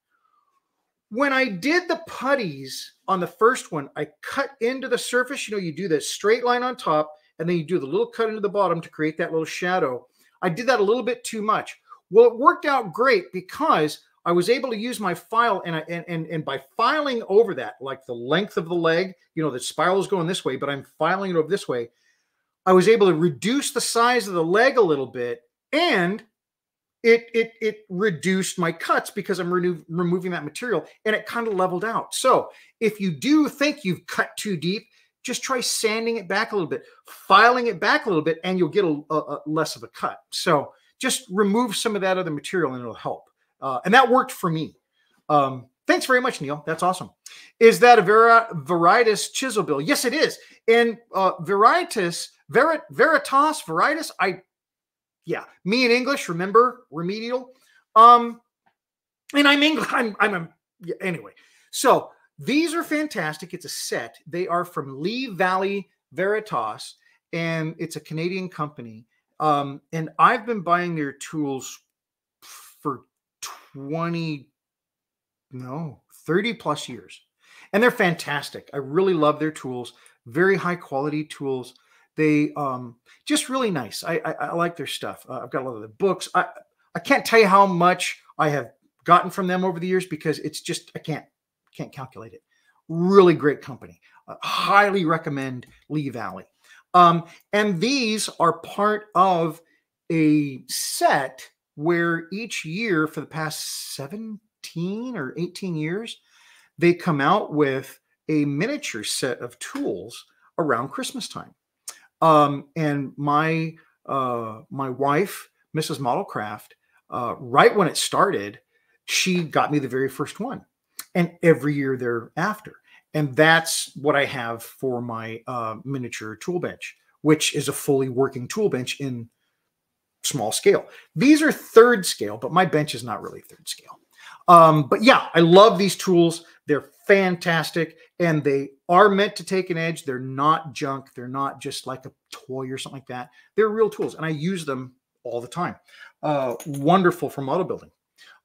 When I did the puttees on the first one, I cut into the surface. You know, you do the straight line on top and then you do the little cut into the bottom to create that little shadow. I did that a little bit too much. Well, it worked out great because I was able to use my file and, I, and, and, and by filing over that, like the length of the leg, you know, the spiral is going this way, but I'm filing it over this way. I was able to reduce the size of the leg a little bit and it it it reduced my cuts because I'm remo- removing that material and it kind of leveled out. So if you do think you've cut too deep, just try sanding it back a little bit, filing it back a little bit, and you'll get a, a, a less of a cut. So just remove some of that other material and it'll help. Uh, and that worked for me. Um, thanks very much, Neil. That's awesome. Is that a Vera, Veritas chisel bill? Yes, it is. And uh, Veritas, Verit, Veritas, Veritas, I, yeah, me in English, remember, remedial. Um, and I'm English, I'm, I'm yeah, anyway. So these are fantastic. It's a set. They are from Lee Valley Veritas, and it's a Canadian company. Um, and I've been buying their tools for 20, no, 30 plus years. And they're fantastic. I really love their tools, very high quality tools. They um just really nice. I I, I like their stuff. Uh, I've got a lot of the books. I I can't tell you how much I have gotten from them over the years because it's just I can't can't calculate it. Really great company. Uh, highly recommend Lee Valley. Um, and these are part of a set where each year for the past 17 or 18 years, they come out with a miniature set of tools around Christmas time. Um, and my uh, my wife, Mrs. Modelcraft, uh, right when it started, she got me the very first one and every year thereafter. And that's what I have for my uh, miniature tool bench, which is a fully working tool bench in small scale. These are third scale, but my bench is not really third scale. Um, but yeah, I love these tools. They're fantastic and they are meant to take an edge. They're not junk. They're not just like a toy or something like that. They're real tools and I use them all the time. Uh, wonderful for model building.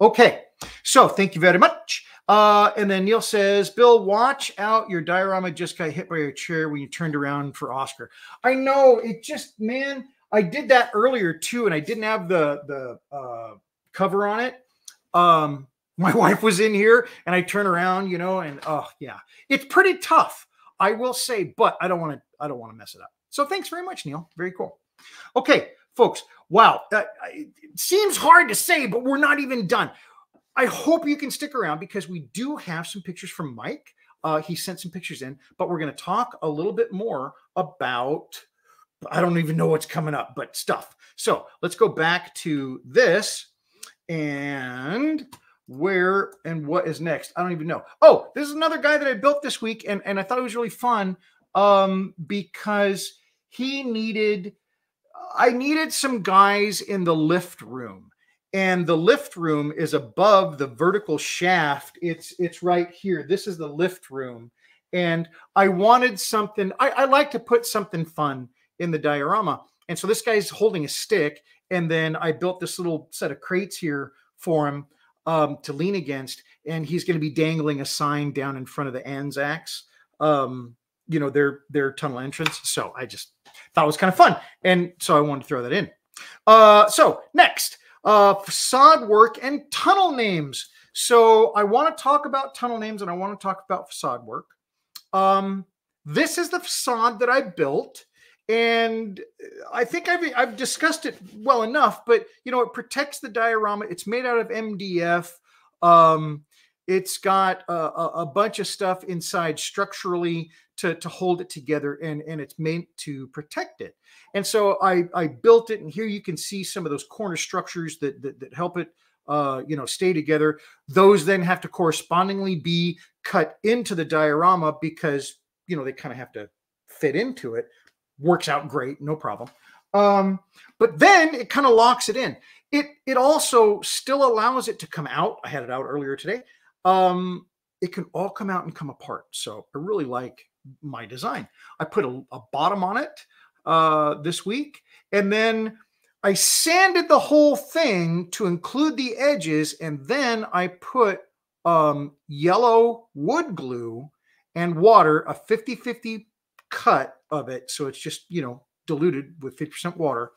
Okay, so thank you very much. Uh, and then Neil says, Bill, watch out. Your diorama just got hit by your chair when you turned around for Oscar. I know it just, man, I did that earlier too, and I didn't have the the uh, cover on it. Um, *laughs* my wife was in here, and I turn around, you know, and oh yeah, it's pretty tough, I will say, but I don't want to, I don't want to mess it up. So thanks very much, Neil. Very cool. Okay, folks. Wow, uh, it seems hard to say, but we're not even done. I hope you can stick around because we do have some pictures from Mike. Uh, he sent some pictures in, but we're going to talk a little bit more about, I don't even know what's coming up, but stuff. So let's go back to this and where and what is next. I don't even know. Oh, this is another guy that I built this week, and, and I thought it was really fun um, because he needed, I needed some guys in the lift room and the lift room is above the vertical shaft it's it's right here this is the lift room and i wanted something i, I like to put something fun in the diorama And so this guy's holding a stick. And then I built this little set of crates here for him um, to lean against. And he's going to be dangling a sign down in front of the Anzacs, um, you know, their, their tunnel entrance. So I just thought it was kind of fun. And so I wanted to throw that in. Uh, so next, uh, facade work and tunnel names. So I want to talk about tunnel names and I want to talk about facade work. Um, this is the facade that I built. And I think I've, I've discussed it well enough, but you know, it protects the diorama. It's made out of MDF. Um, it's got a, a, bunch of stuff inside structurally to, to hold it together and, and it's meant to protect it. And so I, I built it and here you can see some of those corner structures that, that, that help it uh, you know, stay together. Those then have to correspondingly be cut into the diorama because, you know, they kind of have to fit into it. Works out great, no problem. Um, but then it kind of locks it in. It it also still allows it to come out. I had it out earlier today. Um, it can all come out and come apart. So I really like my design. I put a, a bottom on it uh, this week, and then I sanded the whole thing to include the edges, and then I put um, yellow wood glue and water, a 50 50 cut of it. So it's just, you know, diluted with 50% water,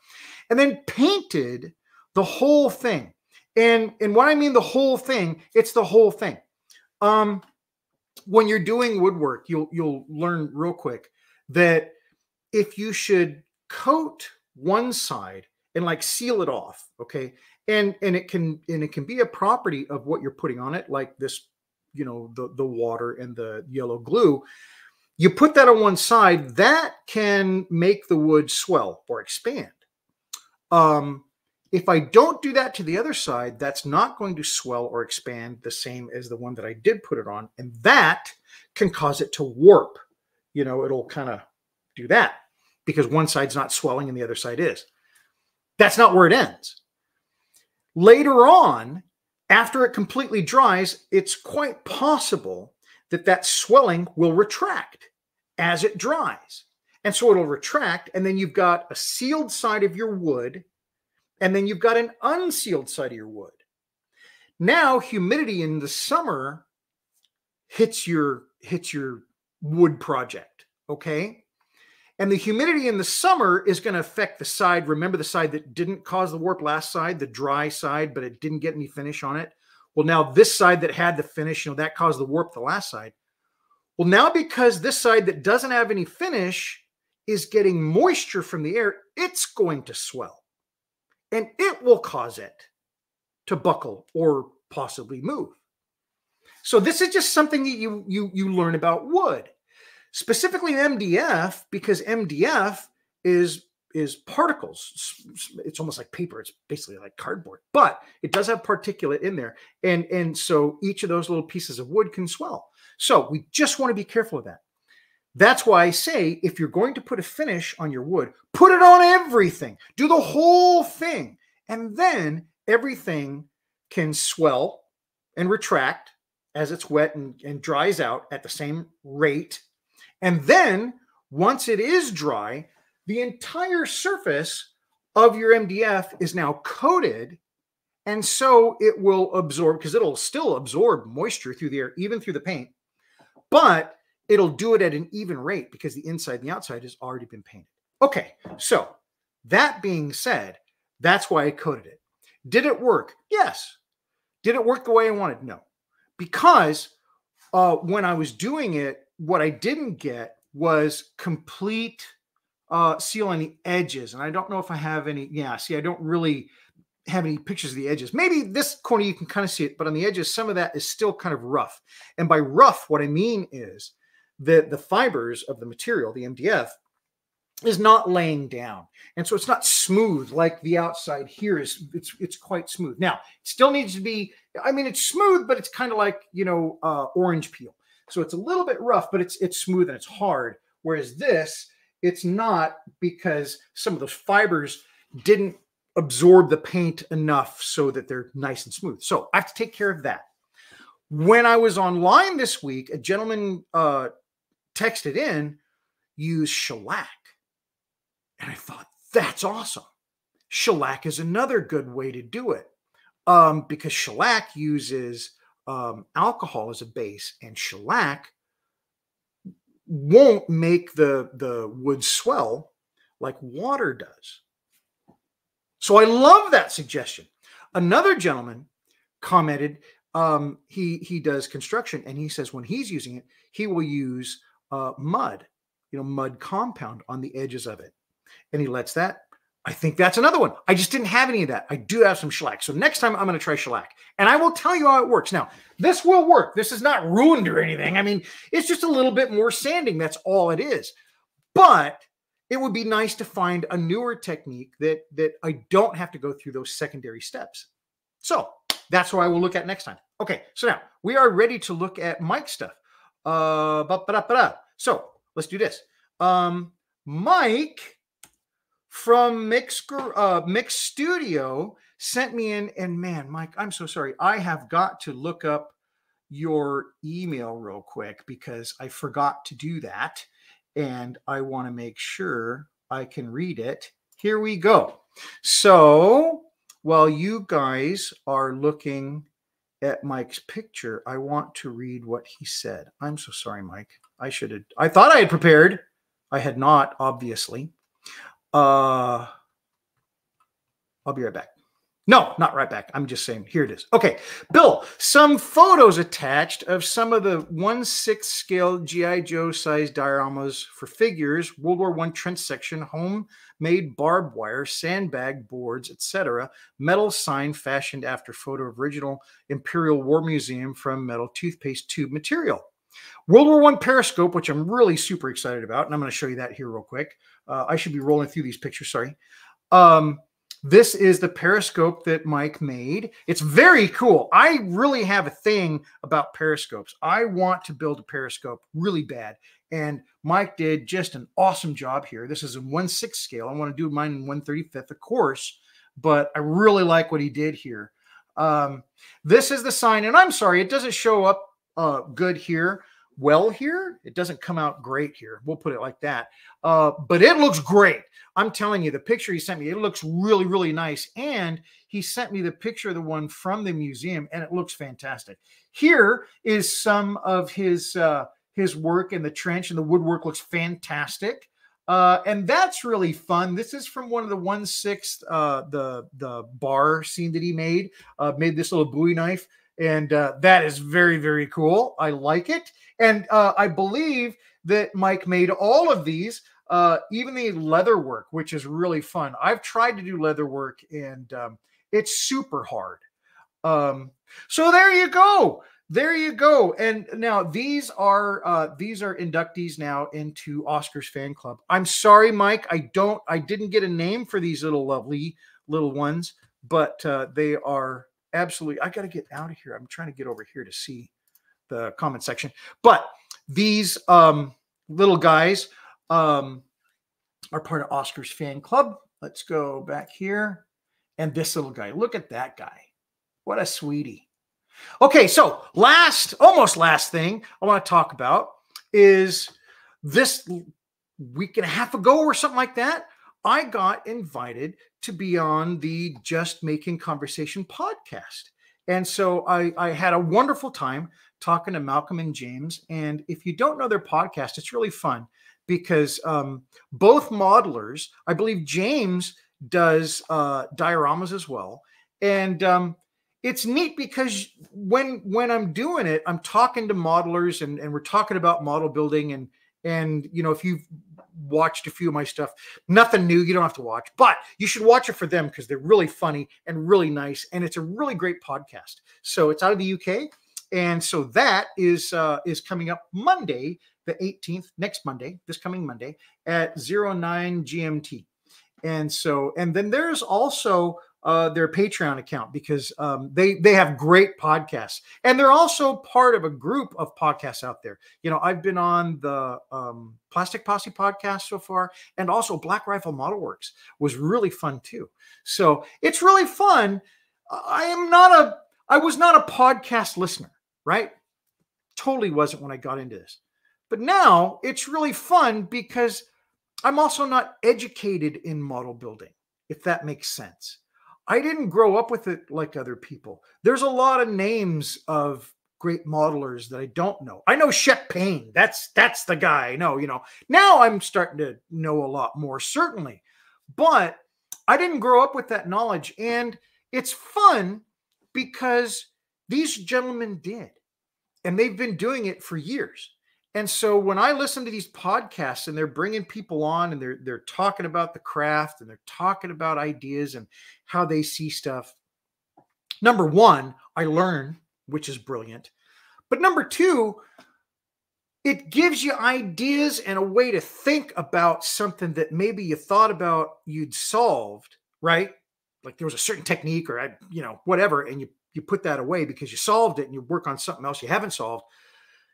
and then painted the whole thing. And, and what I mean the whole thing, it's the whole thing. Um, when you're doing woodwork, you'll you'll learn real quick that if you should coat one side and like seal it off okay and and it can and it can be a property of what you're putting on it like this you know the the water and the yellow glue you put that on one side that can make the wood swell or expand. Um if i don't do that to the other side that's not going to swell or expand the same as the one that i did put it on and that can cause it to warp you know it'll kind of do that because one side's not swelling and the other side is that's not where it ends. Later on, after it completely dries, it's quite possible that that swelling will retract as it dries. And so it'll retract, and then you've got a sealed side of your wood, and then you've got an unsealed side of your wood. Now, humidity in the summer hits your hits your wood project, okay? And the humidity in the summer is going to affect the side. Remember the side that didn't cause the warp last side, the dry side, but it didn't get any finish on it. Well, now this side that had the finish, you know, that caused the warp the last side. Well, now because this side that doesn't have any finish is getting moisture from the air, it's going to swell. And it will cause it to buckle or possibly move. So this is just something that you you you learn about wood specifically MDF because MDF is is particles. It's almost like paper. It's basically like cardboard, but it does have particulate in there, and and so each of those little pieces of wood can swell. So we just want to be careful of that. That's why I say if you're going to put a finish on your wood, put it on everything. Do the whole thing, and then everything can swell and retract as it's wet and, and dries out at the same rate and then once it is dry, the entire surface of your MDF is now coated. And so it will absorb because it'll still absorb moisture through the air, even through the paint, but it'll do it at an even rate because the inside and the outside has already been painted. Okay, so that being said, that's why I coated it. Did it work? Yes. Did it work the way I wanted? No. Because uh, when I was doing it, what I didn't get was complete uh, seal on the edges. And I don't know if I have any. Yeah, see, I don't really have any pictures of the edges. Maybe this corner you can kind of see it, but on the edges, some of that is still kind of rough. And by rough, what I mean is that the fibers of the material, the MDF, is not laying down. And so it's not smooth like the outside here is it's it's quite smooth. Now, it still needs to be I mean it's smooth but it's kind of like, you know, uh, orange peel. So it's a little bit rough, but it's it's smooth and it's hard. Whereas this, it's not because some of those fibers didn't absorb the paint enough so that they're nice and smooth. So I have to take care of that. When I was online this week, a gentleman uh, texted in, use shellac. And I thought, That's awesome. Shellac is another good way to do it um, because shellac uses um, alcohol as a base, and shellac won't make the the wood swell like water does. So I love that suggestion. Another gentleman commented um, he he does construction and he says when he's using it he will use uh, mud, you know, mud compound on the edges of it, and he lets that I think that's another one. I just didn't have any of that. I do have some shellac. So next time I'm going to try shellac and I will tell you how it works. Now, this will work. This is not ruined or anything. I mean, it's just a little bit more sanding. That's all it is. But it would be nice to find a newer technique that that I don't have to go through those secondary steps. So that's what I will look at next time. Okay, so now we are ready to look at Mike stuff. Uh, so let's do this. Um, Mike from Mix uh, Mix Studio sent me in, and man, Mike, I'm so sorry. I have got to look up your email real quick because I forgot to do that, and I want to make sure I can read it. Here we go. So while you guys are looking at Mike's picture, I want to read what he said. I'm so sorry, Mike. I should have. I thought I had prepared. I had not, obviously. Uh, I'll be right back. No, not right back. I'm just saying, here it is. Okay, Bill, some photos attached of some of the 1 6 scale G.I. Joe size dioramas for figures, World War I trench section, homemade barbed wire, sandbag boards, etc. Metal sign fashioned after photo of original Imperial War Museum from metal toothpaste tube material. World War One periscope, which I'm really super excited about, and I'm going to show you that here real quick. Uh, I should be rolling through these pictures. Sorry. Um, this is the periscope that Mike made. It's very cool. I really have a thing about periscopes. I want to build a periscope really bad. And Mike did just an awesome job here. This is in 1 6 scale. I want to do mine in 1 35th, of course, but I really like what he did here. Um, this is the sign, and I'm sorry, it doesn't show up uh, good here well here. It doesn't come out great here. We'll put it like that. Uh, but it looks great. I'm telling you, the picture he sent me, it looks really, really nice. And he sent me the picture of the one from the museum, and it looks fantastic. Here is some of his uh, his work in the trench, and the woodwork looks fantastic. Uh, and that's really fun. This is from one of the one sixth, uh, the the bar scene that he made. Uh, made this little Bowie knife and uh, that is very very cool. I like it. And uh, i believe that mike made all of these uh, even the leather work which is really fun. I've tried to do leather work and um, it's super hard. Um, so there you go. There you go. And now these are uh, these are inductees now into oscars fan club. I'm sorry mike i don't i didn't get a name for these little lovely little ones but uh, they are absolutely. I got to get out of here. I'm trying to get over here to see the comment section. But these um, little guys um, are part of Oscar's fan club. Let's go back here. And this little guy, look at that guy. What a sweetie. Okay, so last, almost last thing I want to talk about is this week and a half ago or something like that. I got invited to be on the Just Making Conversation podcast. And so I, I, had a wonderful time talking to Malcolm and James. And if you don't know their podcast, it's really fun because um, both modelers, I believe James does uh, dioramas as well. And um, it's neat because when when I'm doing it, I'm talking to modelers and, and we're talking about model building and and you know if you've watched a few of my stuff. Nothing new. You don't have to watch, but you should watch it for them because they're really funny and really nice. And it's a really great podcast. So it's out of the UK. And so that is uh, is coming up Monday, the 18th, next Monday, this coming Monday at 09 GMT. And so, and then there's also uh, their Patreon account because um, they they have great podcasts, and they're also part of a group of podcasts out there. You know, I've been on the um, Plastic Posse podcast so far, and also Black Rifle Model Works was really fun too. So it's really fun. I am not a I was not a podcast listener, right? Totally wasn't when I got into this, but now it's really fun because I'm also not educated in model building, if that makes sense. I didn't grow up with it like other people. There's a lot of names of great modelers that I don't know. I know Shep Paine. That's that's the guy I know, you know. Now I'm starting to know a lot more, certainly. But I didn't grow up with that knowledge. And it's fun because these gentlemen did. And they've been doing it for years. And so when I listen to these podcasts and they're bringing people on and they're they're talking about the craft and they're talking about ideas and how they see stuff, number one, I learn, which is brilliant. But number two, it gives you ideas and a way to think about something that maybe you thought about you'd solved, right? Like there was a certain technique or you know, whatever, and you you put that away because you solved it and you work on something else you haven't solved.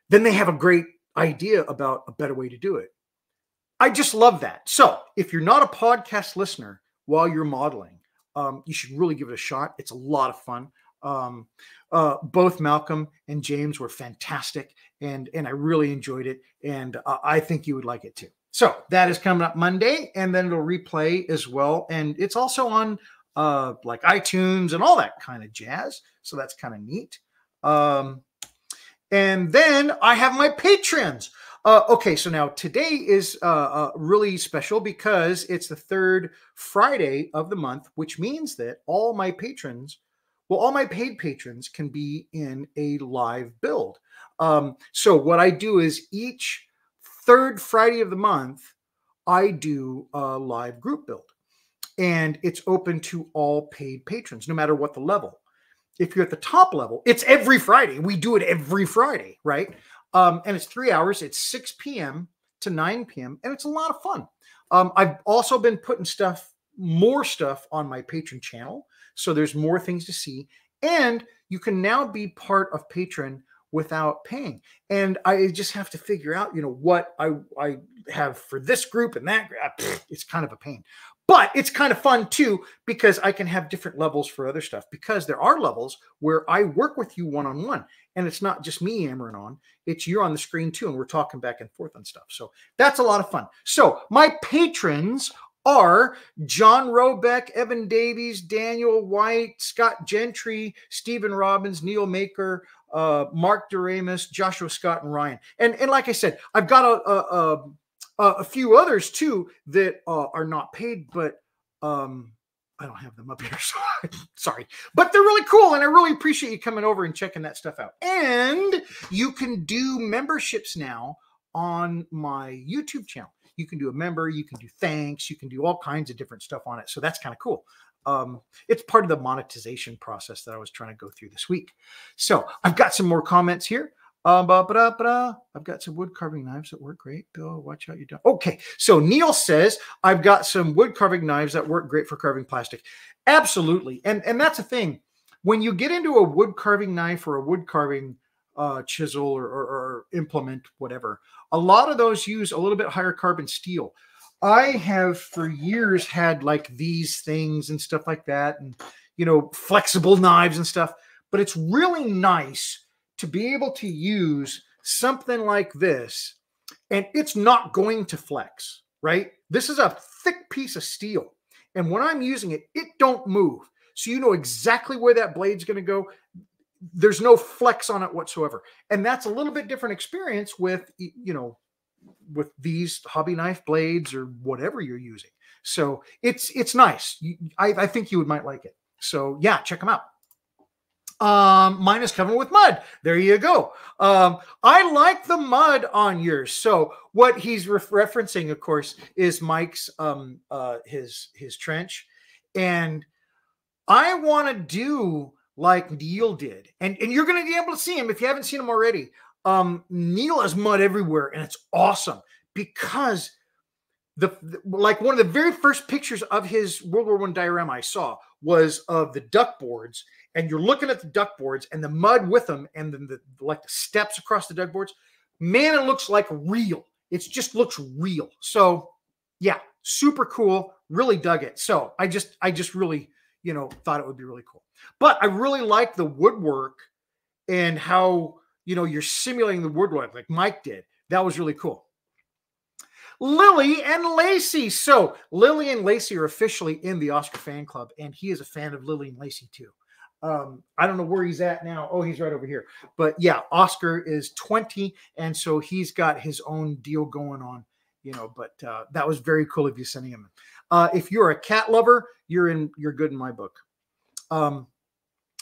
Then they have a great idea about a better way to do it. I just love that. So if you're not a podcast listener while you're modeling, um, you should really give it a shot. It's a lot of fun. Um, uh, both Malcolm and James were fantastic, and and I really enjoyed it, and uh, I think you would like it too. So that is coming up Monday, and then it'll replay as well, and it's also on uh, like iTunes and all that kind of jazz. So that's kind of neat. Um, and then I have my patrons. Uh, okay, so now today is uh, uh, really special because it's the third Friday of the month, which means that all my patrons, well, all my paid patrons can be in a live build. Um, so what I do is each third Friday of the month, I do a live group build, and it's open to all paid patrons, no matter what the level if you're at the top level, it's every Friday. We do it every Friday, right? Um, and it's three hours. It's 6 p.m. to 9 p.m. And it's a lot of fun. Um, I've also been putting stuff, more stuff on my Patreon channel. So there's more things to see. And you can now be part of Patreon without paying. And I just have to figure out, you know, what I I have for this group and that. It's kind of a pain. But it's kind of fun too because I can have different levels for other stuff because there are levels where I work with you one on one. And it's not just me hammering on, it's you're on the screen too. And we're talking back and forth on stuff. So that's a lot of fun. So my patrons are John Robeck, Evan Davies, Daniel White, Scott Gentry, Stephen Robbins, Neil Maker, uh, Mark Doremus, Joshua Scott, and Ryan. And and like I said, I've got a, a, a uh, a few others too that uh, are not paid, but um, I don't have them up here. *laughs* So sorry, but they're really cool, and I really appreciate you coming over and checking that stuff out. And you can do memberships now on my YouTube channel. You can do a member, you can do thanks, you can do all kinds of different stuff on it. So that's kind of cool. Um, it's part of the monetization process that I was trying to go through this week. So I've got some more comments here. Um, ba, ba, ba, I've got some wood carving knives that work great. Bill, watch out you don't. Okay, so Neil says I've got some wood carving knives that work great for carving plastic. Absolutely, and and that's a thing. When you get into a wood carving knife or a wood carving uh, chisel or, or, or implement, whatever, a lot of those use a little bit higher carbon steel. I have for years had like these things and stuff like that, and you know, flexible knives and stuff. But it's really nice to be able to use something like this and it's not going to flex, right? This is a thick piece of steel. And when I'm using it, it don't move. So you know exactly where that blade's going to go. There's no flex on it whatsoever. And that's a little bit different experience with, you know, with these hobby knife blades or whatever you're using. So it's it's nice. I, I think you would might like it. So yeah, check them out. Um, mine is covered with mud. There you go. Um, I like the mud on yours. So what he's re- referencing, of course, is Mike's um uh his his trench, and I want to do like Neil did, and and you're going to be able to see him if you haven't seen him already. Um, Neil has mud everywhere, and it's awesome because the, the like one of the very first pictures of his World War One diorama I saw was of the duck boards and you're looking at the duck boards and the mud with them and then the like the steps across the duck boards man it looks like real. It just looks real. So yeah super cool. Really dug it. So i just i just really you know thought it would be really cool. But i really like the woodwork and how you know you're simulating the woodwork like mike did. That was really cool. Lily and Lacey. So Lily and Lacey are officially in the Oscar fan club, and he is a fan of Lily and Lacey too. Um, I don't know where he's at now. Oh, he's right over here. But yeah, Oscar is 20, and so he's got his own deal going on, you know. But uh, that was very cool of you sending him. Uh, if you're a cat lover, you're in. You're good in my book. Um,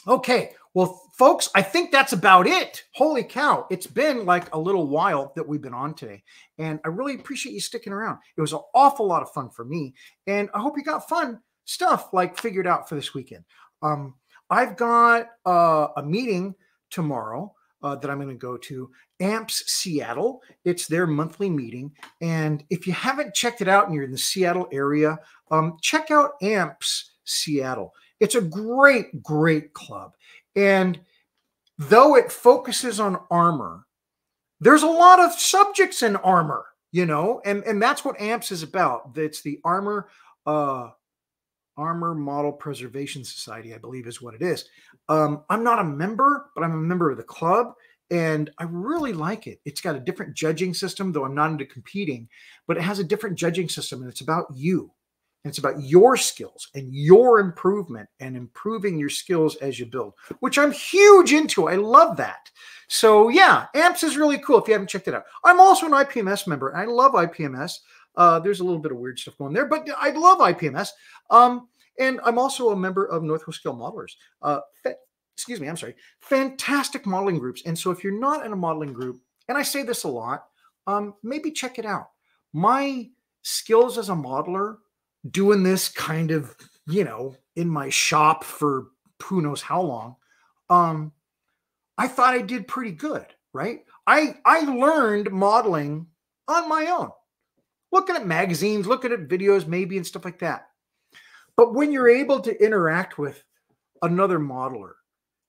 okay, well, folks, I think that's about it. Holy cow. It's been like a little while that we've been on today. And I really appreciate you sticking around. It was an awful lot of fun for me. And I hope you got fun stuff like figured out for this weekend. Um, I've got uh, a meeting tomorrow uh, that I'm going to go to, AMPS Seattle. It's their monthly meeting. And if you haven't checked it out and you're in the Seattle area, um, check out AMPS Seattle. It's a great, great club. And though it focuses on armor, there's a lot of subjects in armor, you know, and, and that's what AMPS is about. It's the armor, uh, Armor Model Preservation Society, I believe is what it is. Um, I'm not a member, but I'm a member of the club and I really like it. It's got a different judging system, though I'm not into competing, but it has a different judging system and it's about you. And it's about your skills and your improvement and improving your skills as you build, which I'm huge into. I love that. So, yeah, AMPS is really cool if you haven't checked it out. I'm also an IPMS member. I love IPMS. Uh, there's a little bit of weird stuff going there, but I love IPMS. Um, and I'm also a member of Northwest Scale Modelers. Uh, excuse me, I'm sorry. Fantastic modeling groups. And so if you're not in a modeling group, and I say this a lot, um, maybe check it out. My skills as a modeler doing this kind of, you know, in my shop for who knows how long, um, I thought I did pretty good, right? I I learned modeling on my own, looking at magazines, looking at videos, maybe and stuff like that. But when you're able to interact with another modeler,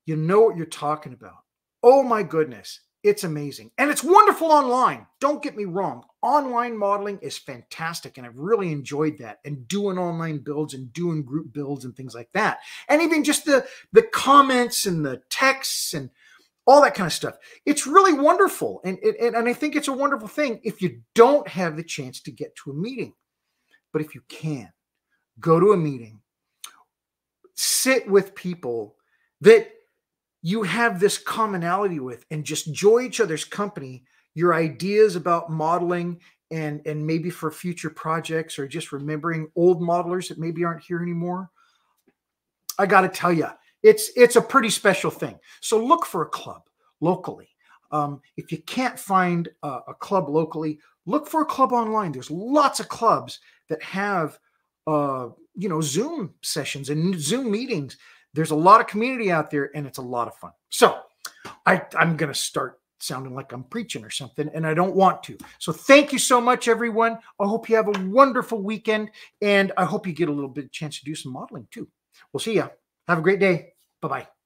you know what you're talking about. Oh my goodness, it's amazing. And it's wonderful online. Don't get me wrong. Online modeling is fantastic. And I've really enjoyed that and doing online builds and doing group builds and things like that. And even just the, the comments and the texts and all that kind of stuff. It's really wonderful. And, and, and I think it's a wonderful thing if you don't have the chance to get to a meeting. But if you can, go to a meeting, sit with people that you have this commonality with and just enjoy each other's company your ideas about modeling and and maybe for future projects or just remembering old modelers that maybe aren't here anymore i got to tell you it's it's a pretty special thing so look for a club locally um, if you can't find a, a, club locally look for a club online there's lots of clubs that have uh, you know zoom sessions and zoom meetings there's a lot of community out there and it's a lot of fun. So I, I'm going to start sounding like I'm preaching or something, and I don't want to. So thank you so much, everyone. I hope you have a wonderful weekend, and I hope you get a little bit of chance to do some modeling too. We'll see ya. Have a great day. Bye bye.